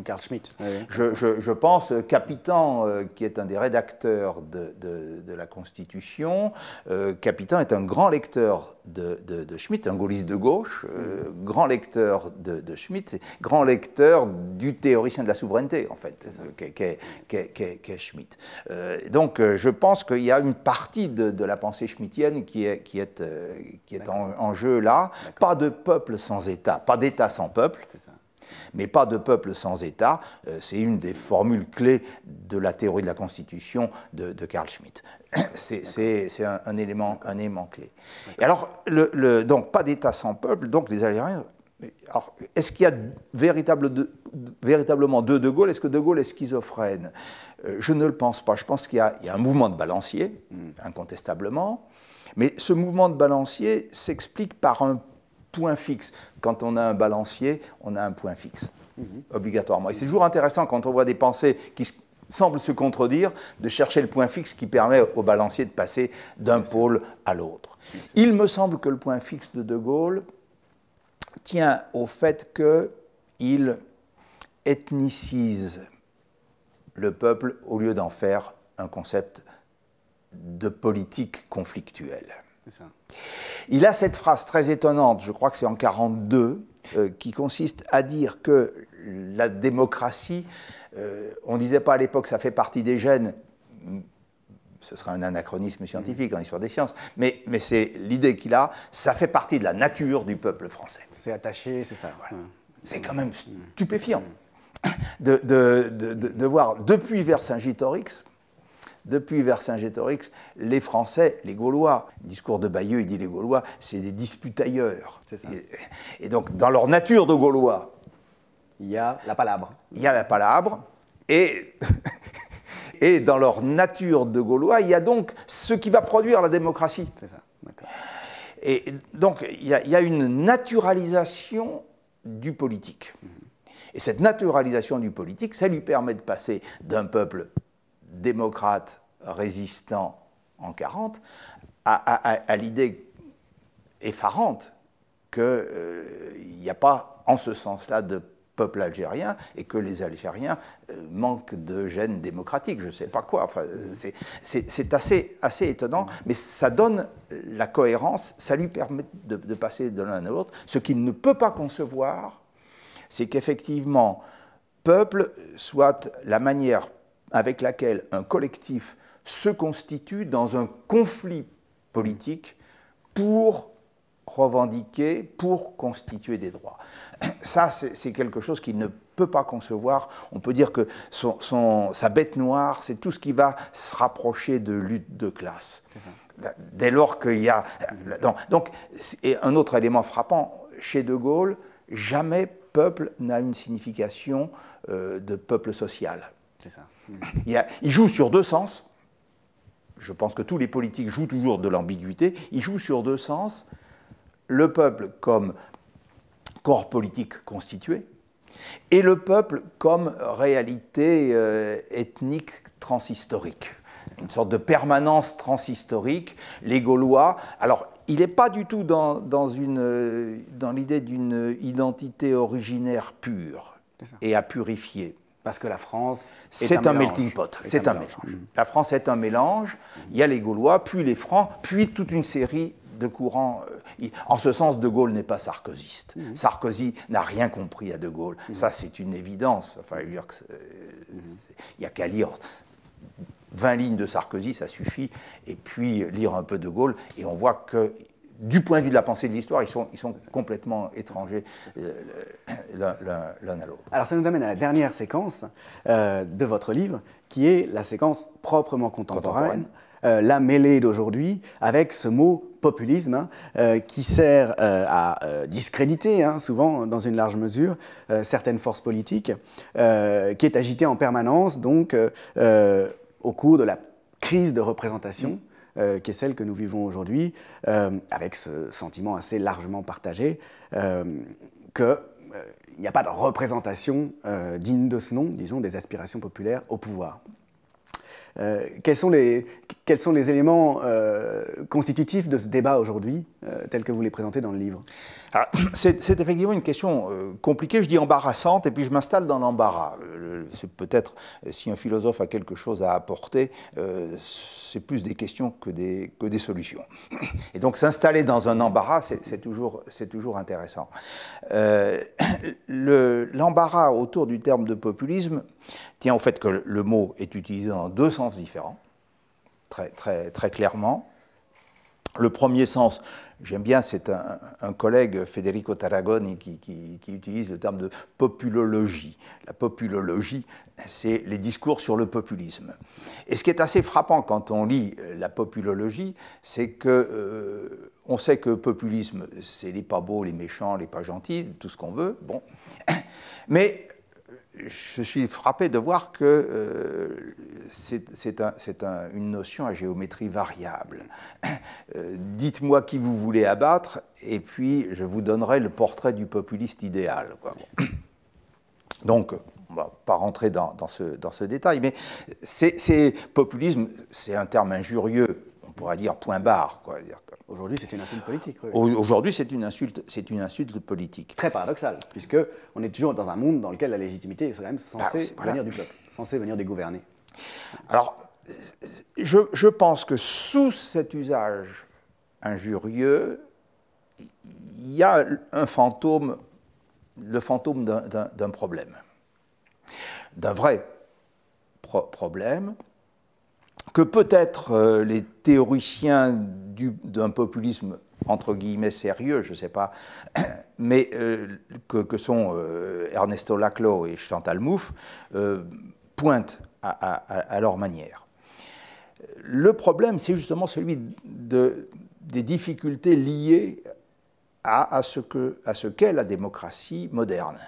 Carl Schmitt. Je, pense, Capitan, euh, qui est un des rédacteurs de, la Constitution, euh, Capitan est un grand lecteur de, Schmitt, un gaulliste de gauche, euh, grand lecteur de, Schmitt, grand lecteur du théoricien de la souveraineté, en fait, qu'est Schmitt. donc, je pense qu'il y a une partie de, la pensée schmittienne qui est, qui est, qui est en, en, jeu là. Pas de peuple sans État, pas d'État sans peuple. Ça mais pas de peuple sans État. Euh, c'est une des formules clés de la théorie de la Constitution de, Carl Schmitt. C'est un, élément, un élément clé. Et alors, le, donc pas d'État sans peuple, donc les Algériens. est-ce qu'il y a véritable véritablement deux De Gaulle? Est-ce que De Gaulle est schizophrène? Euh, Je ne le pense pas. Je pense qu'il y, y, a un mouvement de balancier, hmm. incontestablement. Mais ce mouvement de balancier s'explique par un point fixe. Quand on a un balancier, on a un point fixe, mhm. obligatoirement. Et c'est toujours intéressant quand on voit des pensées qui semblent se contredire, de chercher le point fixe qui permet au balancier de passer d'un pôle à l'autre. Il me semble que le point fixe de De Gaulle tient au fait qu'il ethnicise le peuple au lieu d'en faire un concept de politique conflictuelle. Il a cette phrase très étonnante, je crois que c'est en 42, euh, qui consiste à dire que la démocratie, euh, on ne disait pas à l'époque ça fait partie des gènes, ce serait un anachronisme scientifique en histoire des sciences, mais, mais c'est l'idée qu'il a, ça fait partie de la nature du peuple français. C'est attaché, c'est ça. C'est quand même stupéfiant de, de, de, de, voir depuis Vercingétorix, depuis Vercingétorix, les Français, les Gaulois, le discours de Bayeux, il dit les Gaulois, c'est des disputailleurs. Et, donc, dans leur nature de Gaulois, il y a la palabre. Il y a la palabre, et, et dans leur nature de Gaulois, il y a donc ce qui va produire la démocratie. C'est ça, Et donc, il y, a, une naturalisation du politique. Mhm. Et cette naturalisation du politique, ça lui permet de passer d'un peuple démocrate résistant en 40 à, l'idée effarante qu'il euh, n'y a pas en ce sens-là de peuple algérien et que les Algériens euh, manquent de gènes démocratiques, je ne sais pas quoi. Enfin, c'est assez, assez étonnant, mais ça donne la cohérence, ça lui permet de, de passer de l'un à l'autre. Ce qu'il ne peut pas concevoir, c'est qu'effectivement, peuple soit la manière avec laquelle un collectif se constitue dans un conflit politique pour revendiquer, pour constituer des droits. Ça, c'est quelque chose qu'il ne peut pas concevoir. On peut dire que son, sa bête noire, c'est tout ce qui va se rapprocher de lutte de classe. Dès lors qu'il y a... Donc, et un autre élément frappant, chez De Gaulle, jamais peuple n'a une signification euh, de peuple social. C'est ça. Il, joue sur deux sens. je pense que tous les politiques jouent toujours de l'ambiguïté, ils jouent sur deux sens. Le peuple comme corps politique constitué, et le peuple comme réalité euh, ethnique transhistorique. Une sorte de permanence transhistorique. Les Gaulois, alors il n'est pas du tout dans, dans, dans l'idée d'une identité originaire pure et à purifier. Parce que la France. C'est un, melting pot. C'est un, mélange. La France est un mélange. Il y a les Gaulois, puis les Francs, puis toute une série de courants. Euh, en ce sens, De Gaulle n'est pas sarkozyste. Mmh. Sarkozy n'a rien compris à De Gaulle. Mmh. Ça, c'est une évidence. Enfin, il n'y a qu'à lire 20 lignes de Sarkozy, ça suffit, et puis lire un peu De Gaulle, et on voit que du point de vue de la pensée de l'histoire, ils sont, ils sont complètement étrangers euh, l'un à l'autre. Alors ça nous amène à la dernière séquence euh, de votre livre, qui est la séquence proprement contemporaine, euh, la mêlée d'aujourd'hui, avec ce mot populisme, hein, qui sert à discréditer, hein, souvent dans une large mesure, certaines forces politiques, qui est agité en permanence, donc au cours de la crise de représentation. Euh, qui est celle que nous vivons aujourd'hui, euh, avec ce sentiment assez largement partagé euh, qu'il n'y a pas de représentation digne de ce nom, disons, des aspirations populaires au pouvoir. quels, sont les, éléments constitutifs de ce débat aujourd'hui, tel que vous les présentez dans le livre? c'est effectivement une question euh, compliquée, je dis embarrassante, et puis je m'installe dans l'embarras. Euh, c'est peut-être, euh, si un philosophe a quelque chose à apporter, c'est plus des questions que des, que des solutions. Et donc s'installer dans un embarras, c'est toujours, toujours intéressant. L'embarras autour du terme de populisme tient au fait que le mot est utilisé dans deux sens différents, très, très, très clairement. Le premier sens, j'aime bien, c'est un, collègue, Federico Tarragoni, qui, utilise le terme de populologie. La populologie, c'est les discours sur le populisme. Et ce qui est assez frappant quand on lit la populologie, c'est que euh, on sait que populisme, c'est les pas beaux, les méchants, les pas gentils, tout ce qu'on veut. Bon, mais je suis frappé de voir que euh, c'est une notion à géométrie variable. Euh, dites-moi qui vous voulez abattre, et puis je vous donnerai le portrait du populiste idéal. Donc, on ne va pas rentrer dans, ce, détail, mais c'est populisme, c'est un terme injurieux, on pourrait dire point barre. Aujourd'hui, c'est une insulte politique. Aujourd'hui, c'est une insulte, c'est une insulte politique. Très paradoxal, puisque on est toujours dans un monde dans lequel la légitimité est quand même censée ah, venir du peuple, censée venir des gouvernés. Alors, je, je, pense que sous cet usage injurieux, il y a un fantôme, le fantôme d'un problème, d'un vrai problème que peut-être euh, les théoriciens d'un populisme entre guillemets sérieux, je ne sais pas, mais euh, que, sont euh, Ernesto Laclau et Chantal Mouffe, pointent à, leur manière. Le problème, c'est justement celui de, des difficultés liées à, à ce qu'est la démocratie moderne.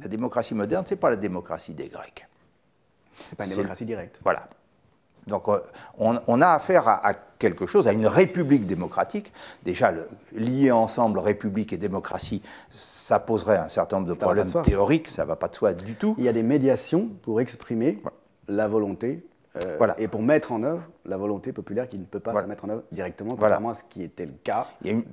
La démocratie moderne, ce n'est pas la démocratie des Grecs. Ce n'est pas une démocratie directe. Voilà. Donc euh, on, a affaire à, quelque chose, à une république démocratique. Déjà, lier ensemble république et démocratie, ça poserait un certain nombre de problèmes théoriques, ça ne va pas de soi du tout. Il y a des médiations pour exprimer la volonté euh, voilà. et pour mettre en œuvre la volonté populaire qui ne peut pas se mettre en œuvre directement, contrairement à ce qui était le cas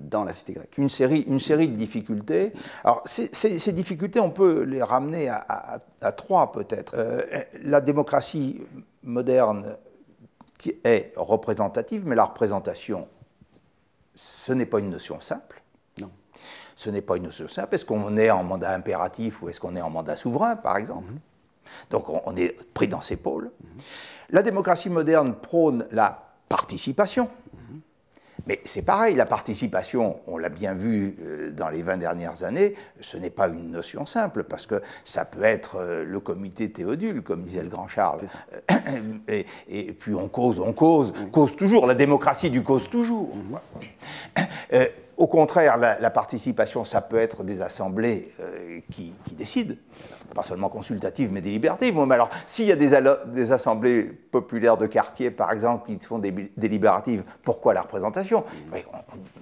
dans la cité grecque. Une série, une série de difficultés. Alors, ces, difficultés, on peut les ramener à, trois peut-être. Euh, la démocratie moderne est représentative, mais la représentation, ce n'est pas une notion simple. Non. Ce n'est pas une notion simple. Est-ce qu'on est en mandat impératif ou est-ce qu'on est en mandat souverain, par exemple mhm. Donc on est pris dans ces pôles. La démocratie moderne prône la participation. Mais c'est pareil, la participation, on l'a bien vu euh, dans les 20 dernières années, ce n'est pas une notion simple, parce que ça peut être euh, le comité Théodule, comme disait le grand Charles. Et, et, puis on cause, on cause, cause toujours, la démocratie du cause toujours. Euh, au contraire, la, participation, ça peut être des assemblées qui, décident. pas seulement consultatives, mais délibératives. Mais alors, s'il y a des, assemblées populaires de quartier, par exemple, qui font des délibératives, pourquoi la représentation?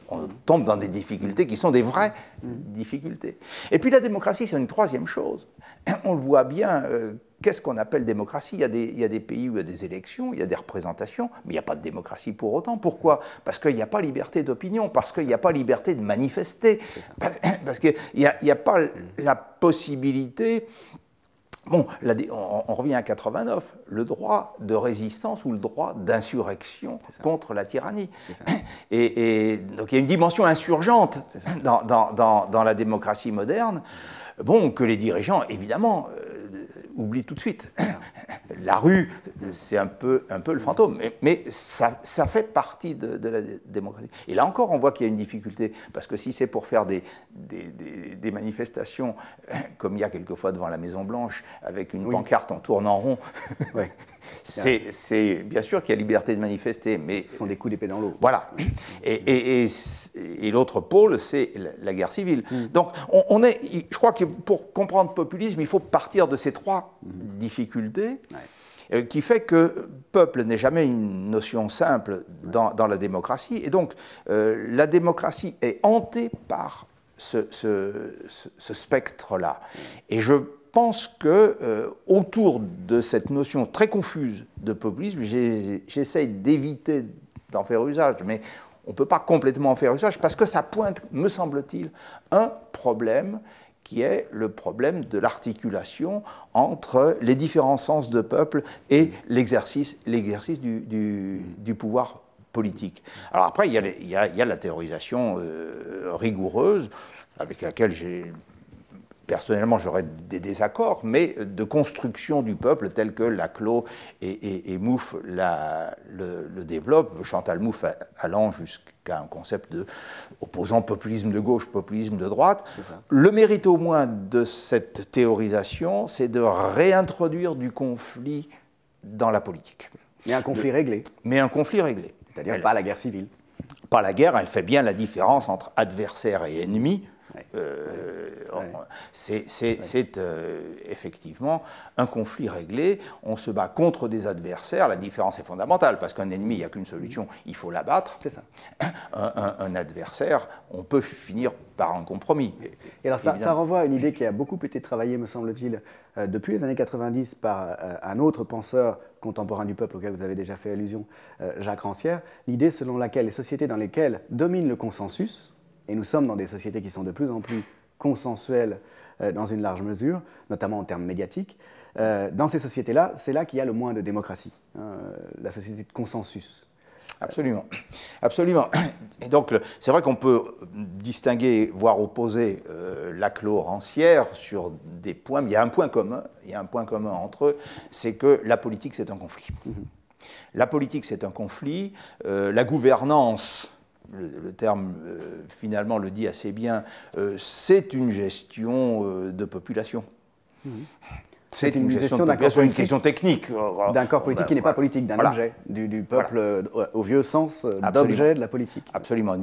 On, on, tombe dans des difficultés qui sont des vraies difficultés. Et puis la démocratie, c'est une troisième chose. On le voit bien. Euh, Qu'est-ce qu'on appelle démocratie? Il y, a des, il y, a des, pays où il y a des élections, il y a des représentations, mais il n'y a pas de démocratie pour autant. Pourquoi? Parce qu'il n'y a pas liberté d'opinion, parce qu'il n'y a pas liberté de manifester, parce, qu'il n'y a, a, pas la possibilité Bon, on, revient à 89, le droit de résistance ou le droit d'insurrection contre la tyrannie. Et, donc il y a une dimension insurgente dans, dans, dans, la démocratie moderne, bon, que les dirigeants, évidemment, euh, oublie tout de suite. la rue, c'est un peu, un peu le fantôme, mais, ça, ça, fait partie de, la démocratie. Et là encore, on voit qu'il y a une difficulté, parce que si c'est pour faire des, des, manifestations, comme il y a quelquefois devant la Maison-Blanche, avec une pancarte en tournant rond, c'est bien sûr qu'il y a liberté de manifester, mais... Ce sont des coups d'épée dans l'eau. Voilà. Et, et, l'autre pôle, c'est la guerre civile. Mm. Donc, on, est, je crois que pour comprendre le populisme, il faut partir de ces trois mm. difficultés. Euh, qui fait que peuple n'est jamais une notion simple dans, dans la démocratie. Et donc, euh, la démocratie est hantée par ce, ce, ce spectre-là. Et je pense que euh, autour de cette notion très confuse de populisme, j'essaye d'éviter d'en faire usage, mais on ne peut pas complètement en faire usage parce que ça pointe, me semble-t-il, un problème qui est le problème de l'articulation entre les différents sens de peuple et l'exercice du, du, pouvoir politique. Alors après, il y a, il y a, la théorisation euh, rigoureuse avec laquelle j'ai personnellement, j'aurais des désaccords, mais de construction du peuple tel que Laclos et, et, Mouffe la, le, le, développent, Chantal Mouffe allant jusqu'à un concept de opposant populisme de gauche, populisme de droite. Le mérite au moins de cette théorisation, c'est de réintroduire du conflit dans la politique. Mais un conflit réglé. Mais un conflit réglé. C'est-à-dire pas la guerre civile. Pas la guerre, elle fait bien la différence entre adversaire et ennemi c'est euh, effectivement un conflit réglé. On se bat contre des adversaires. La différence est fondamentale parce qu'un ennemi, il n'y a qu'une solution, il faut l'abattre. C'est ça. Un, adversaire, on peut finir par un compromis. Et alors ça, renvoie à une idée qui a beaucoup été travaillée, me semble-t-il, euh, depuis les années 90 par un autre penseur contemporain du peuple auquel vous avez déjà fait allusion, Jacques Rancière, l'idée selon laquelle les sociétés dans lesquelles domine le consensus, et nous sommes dans des sociétés qui sont de plus en plus consensuelles euh, dans une large mesure, notamment en termes médiatiques. Euh, dans ces sociétés-là, c'est là, qu'il y a le moins de démocratie, hein, la société de consensus. Absolument. Absolument. Et donc, c'est vrai qu'on peut distinguer, voire opposer euh, la rancière sur des points, mais il y a un point commun, il y a un point commun entre eux, c'est que la politique, c'est un conflit. Mm-hmm. La politique, c'est un conflit. Euh, la gouvernance, le, terme euh, finalement le dit assez bien, euh, c'est une gestion euh, de population. Mmh. C'est une, gestion, d'un corps une question technique. D'un corps politique qui n'est pas politique, d'un objet, du, peuple au vieux sens d'objet de la politique. Absolument.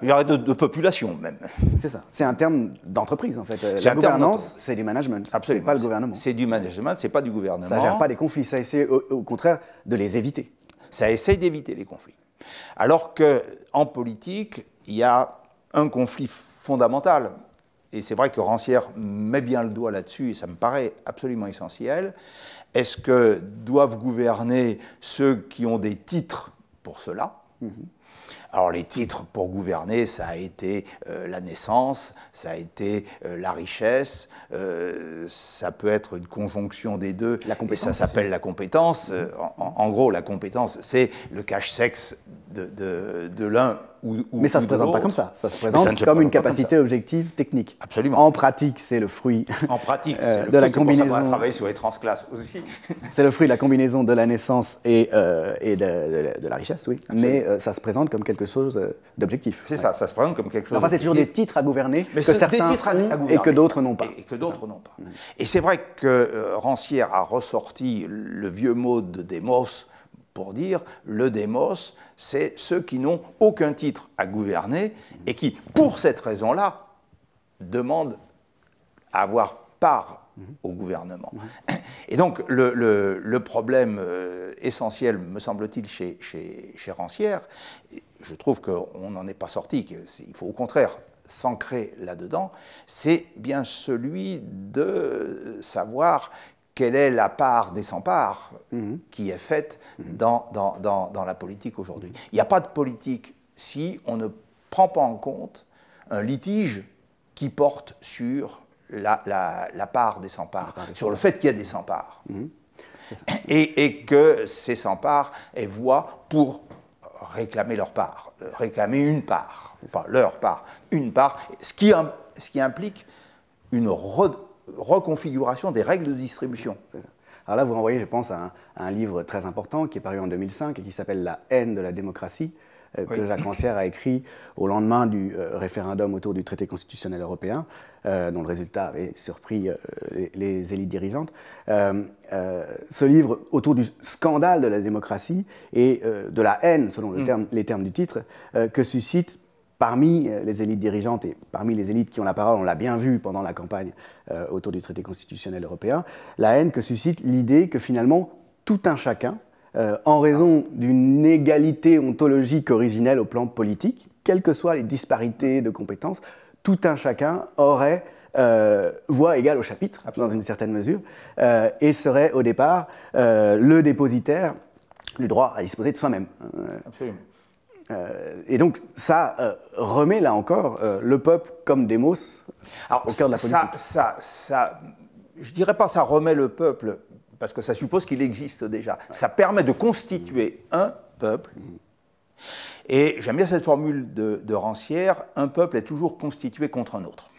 Il y aurait de, de population même. C'est ça. C'est un terme d'entreprise en fait. La gouvernance, c'est du management. C'est pas le gouvernement. C'est du management, c'est pas du gouvernement. Ça gère pas des conflits, ça essaie au contraire de les éviter. Ça essaie d'éviter les conflits. Alors qu'en politique, il y a un conflit fondamental, et c'est vrai que Rancière met bien le doigt là-dessus, et ça me paraît absolument essentiel. Est-ce que doivent gouverner ceux qui ont des titres pour cela? Mm-hmm. Alors les titres pour gouverner, ça a été euh, la naissance, ça a été euh, la richesse, euh, ça peut être une conjonction des deux, la et ça s'appelle la compétence. En, gros, la compétence, c'est le cache-sexe de, de l'un mais ça ne se présente pas comme ça. Ça se présente comme une capacité objective technique. Absolument. En pratique, c'est le fruit. En pratique, euh, de la combinaison. On travailler sur les transclasses aussi. c'est le fruit de la combinaison de la naissance et, euh, et de, la richesse, oui. Mais euh, ça se présente comme quelque chose d'objectif. C'est ça, ça se présente comme quelque chose. Enfin, c'est toujours des titres à gouverner que certains des titres à, et que d'autres n'ont pas. Et, que d'autres n'ont pas. Et c'est vrai que Rancière a ressorti le vieux mot de Demos pour dire le démos, c'est ceux qui n'ont aucun titre à gouverner et qui, pour cette raison-là, demandent à avoir part au gouvernement. Et donc le, problème euh, essentiel, me semble-t-il, chez, chez, chez, Rancière, je trouve qu'on n'en est pas sorti, qu'il faut au contraire s'ancrer là-dedans, c'est bien celui de savoir quelle est la part des sans-parts mhm. qui est faite mhm. dans, dans, dans, la politique aujourd'hui. Il n'y a pas de politique si on ne prend pas en compte un litige qui porte sur la, la, part des sans-parts, sur le fait qu'il y a des sans-parts. Mhm. Et, et, que ces sans-parts aient voix pour réclamer leur part, euh, réclamer une part, pas leur part, une part, ce qui, ce qui implique une reconfiguration des règles de distribution. Alors là, vous renvoyez, je pense, à un, livre très important qui est paru en 2005 et qui s'appelle La haine de la démocratie, euh, que Jacques Rancière a écrit au lendemain du euh, référendum autour du traité constitutionnel européen, euh, dont le résultat avait surpris les, élites dirigeantes. ce livre autour du scandale de la démocratie et de la haine, selon le mm. terme, les termes du titre, que suscite parmi les élites dirigeantes et parmi les élites qui ont la parole, on l'a bien vu pendant la campagne autour du traité constitutionnel européen, la haine que suscite l'idée que finalement tout un chacun, euh, en raison d'une égalité ontologique originelle au plan politique, quelles que soient les disparités de compétences, tout un chacun aurait euh, voix égale au chapitre, dans une certaine mesure, euh, et serait au départ le dépositaire du droit à disposer de soi-même. Absolument. Et donc ça remet là encore le peuple comme démos au cœur de la politique. Ça, ça, ça, je dirais pas ça remet le peuple parce que ça suppose qu'il existe déjà. Ça permet de constituer un peuple. Et j'aime bien cette formule de, Rancière, un peuple est toujours constitué contre un autre.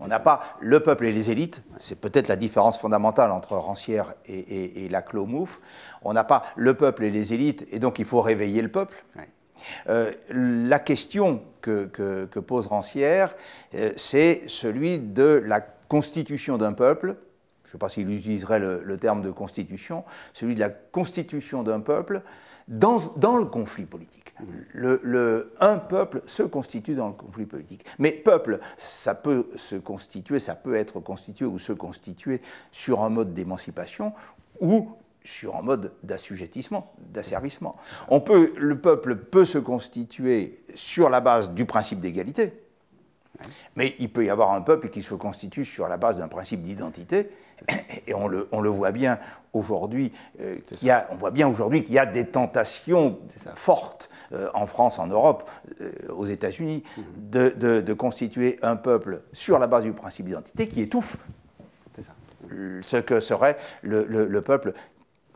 On n'a pas le peuple et les élites, c'est peut-être la différence fondamentale entre Rancière et, la Clomouf. On n'a pas le peuple et les élites, et donc il faut réveiller le peuple. Euh, la question que, pose Rancière, euh, c'est celui de la constitution d'un peuple je ne sais pas s'il utiliserait le, terme de constitution, celui de la constitution d'un peuple dans, le conflit politique. Un peuple se constitue dans le conflit politique. Mais peuple, ça peut se constituer, ça peut être constitué ou se constituer sur un mode d'émancipation ou sur un mode d'assujettissement, d'asservissement. Le peuple peut se constituer sur la base du principe d'égalité, mais il peut y avoir un peuple qui se constitue sur la base d'un principe d'identité et on le, on le, voit bien aujourd'hui, euh, on voit bien aujourd'hui qu'il y a des tentations fortes euh, en France, en Europe, euh, aux États-Unis, mm-hmm. de, de, constituer un peuple sur la base du principe d'identité qui étouffe ce que serait le, le, peuple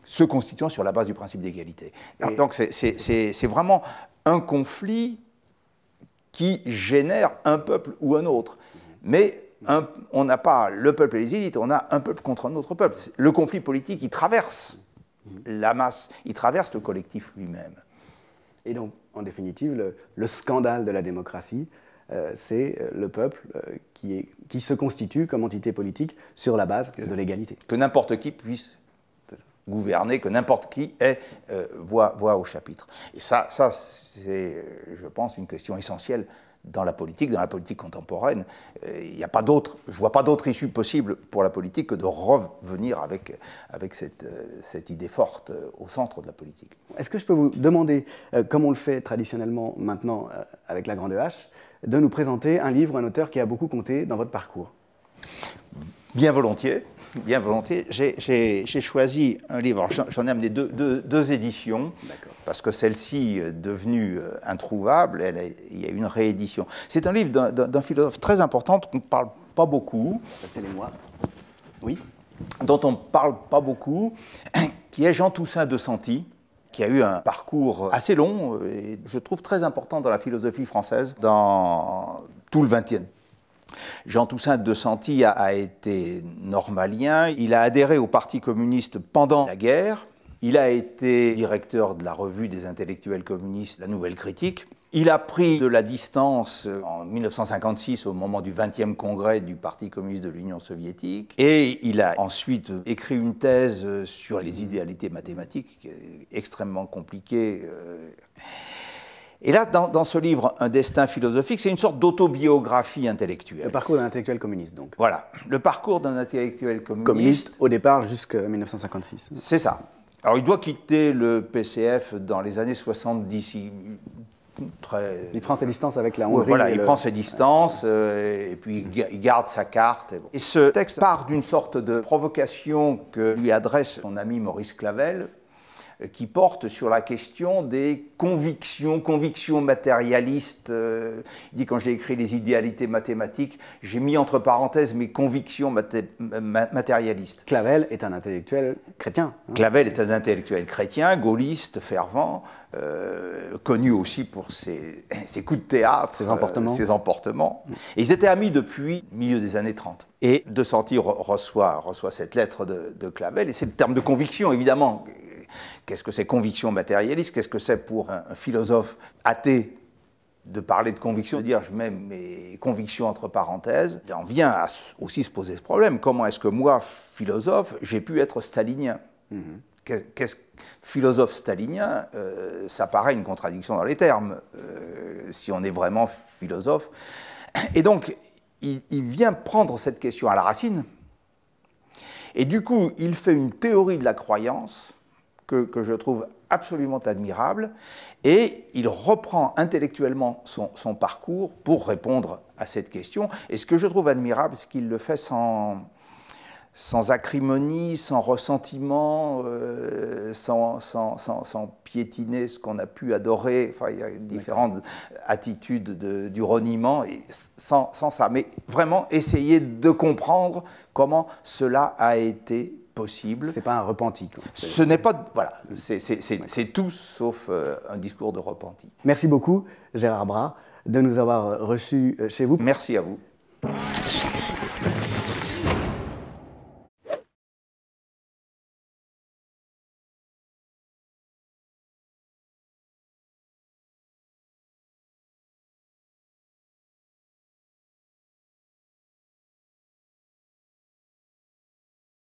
se constituant sur la base du principe d'égalité. Donc c'est vraiment un conflit qui génère un peuple ou un autre. Mm-hmm. On n'a pas le peuple et les élites, on a un peuple contre un autre peuple. Le conflit politique, il traverse la masse, il traverse le collectif lui-même. Et donc, en définitive, le, scandale de la démocratie, euh, c'est euh, le peuple euh, qui, se constitue comme entité politique sur la base de l'égalité. Que n'importe qui puisse gouverner, que n'importe qui ait voix, voix, au chapitre. Et ça, ça c'est, je pense, une question essentielle dans la politique, dans la politique contemporaine. Euh, il n'y a pas d'autre, je vois pas d'autre issue possible pour la politique que de revenir avec, avec cette, euh, cette idée forte euh, au centre de la politique. Est-ce que je peux vous demander, comme on le fait traditionnellement maintenant avec la Grande H, de nous présenter un livre, un auteur qui a beaucoup compté dans votre parcours? Bien volontiers bien volontiers. J'ai choisi un livre, j'en ai amené deux, deux, éditions, parce que celle-ci, devenue euh, introuvable, elle il y a une réédition. C'est un livre d'un philosophe très important qu'on ne parle pas beaucoup. C'est les mois. Oui. Dont on ne parle pas beaucoup, qui est Jean Toussaint de Santi qui a eu un parcours assez long et je trouve très important dans la philosophie française dans tout le XXe Jean Toussaint de Santi a, été normalien. Il a adhéré au Parti communiste pendant la guerre. Il a été directeur de la revue des intellectuels communistes, La Nouvelle Critique. Il a pris de la distance en 1956 au moment du 20e congrès du Parti communiste de l'Union soviétique et il a ensuite écrit une thèse sur les idéalités mathématiques extrêmement compliquée. Et là, dans, ce livre, Un destin philosophique, c'est une sorte d'autobiographie intellectuelle. Le parcours d'un intellectuel communiste, donc. Voilà, le parcours d'un intellectuel communiste. Communiste au départ jusqu'en 1956. C'est ça. Alors il doit quitter le PCF dans les années 70. Très... Il prend ses distances avec la Hongrie. voilà, il prend ses distances euh, et puis il garde sa carte. Et ce texte part d'une sorte de provocation que lui adresse son ami Maurice Clavel, qui porte sur la question des convictions, convictions matérialistes. Euh, il dit quand j'ai écrit les idéalités mathématiques, j'ai mis entre parenthèses mes convictions matérialistes. Clavel est un intellectuel chrétien. Hein. Clavel est un intellectuel chrétien, gaulliste, fervent, euh, connu aussi pour ses, coups de théâtre, ses emportements. ses emportements. Et ils étaient amis depuis le milieu des années 30. Et De Santi reçoit, reçoit cette lettre de, de Clavel, et c'est le terme de conviction, évidemment, Qu'est-ce que c'est conviction matérialiste? Qu'est-ce que c'est pour un, philosophe athée de parler de conviction, de dire je mets mes convictions entre parenthèses, on vient à aussi se poser ce problème. Comment est-ce que moi, philosophe, j'ai pu être stalinien? Qu'est-ce philosophe stalinien euh, Ça paraît une contradiction dans les termes, euh, si on est vraiment philosophe. Et donc, il, vient prendre cette question à la racine, et du coup, il fait une théorie de la croyance que, je trouve absolument admirable, et il reprend intellectuellement son, son, parcours pour répondre à cette question. Et ce que je trouve admirable, c'est qu'il le fait sans, sans acrimonie, sans ressentiment, euh, sans, sans, sans, piétiner ce qu'on a pu adorer. Enfin, il y a différentes attitudes de, du reniement, et sans, ça. Mais vraiment essayer de comprendre comment cela a été possible. C'est pas un repenti. Ce n'est pas. Voilà, c'est tout sauf euh, un discours de repenti. Merci beaucoup, Gérard Bras, de nous avoir reçus euh, chez vous. Merci à vous.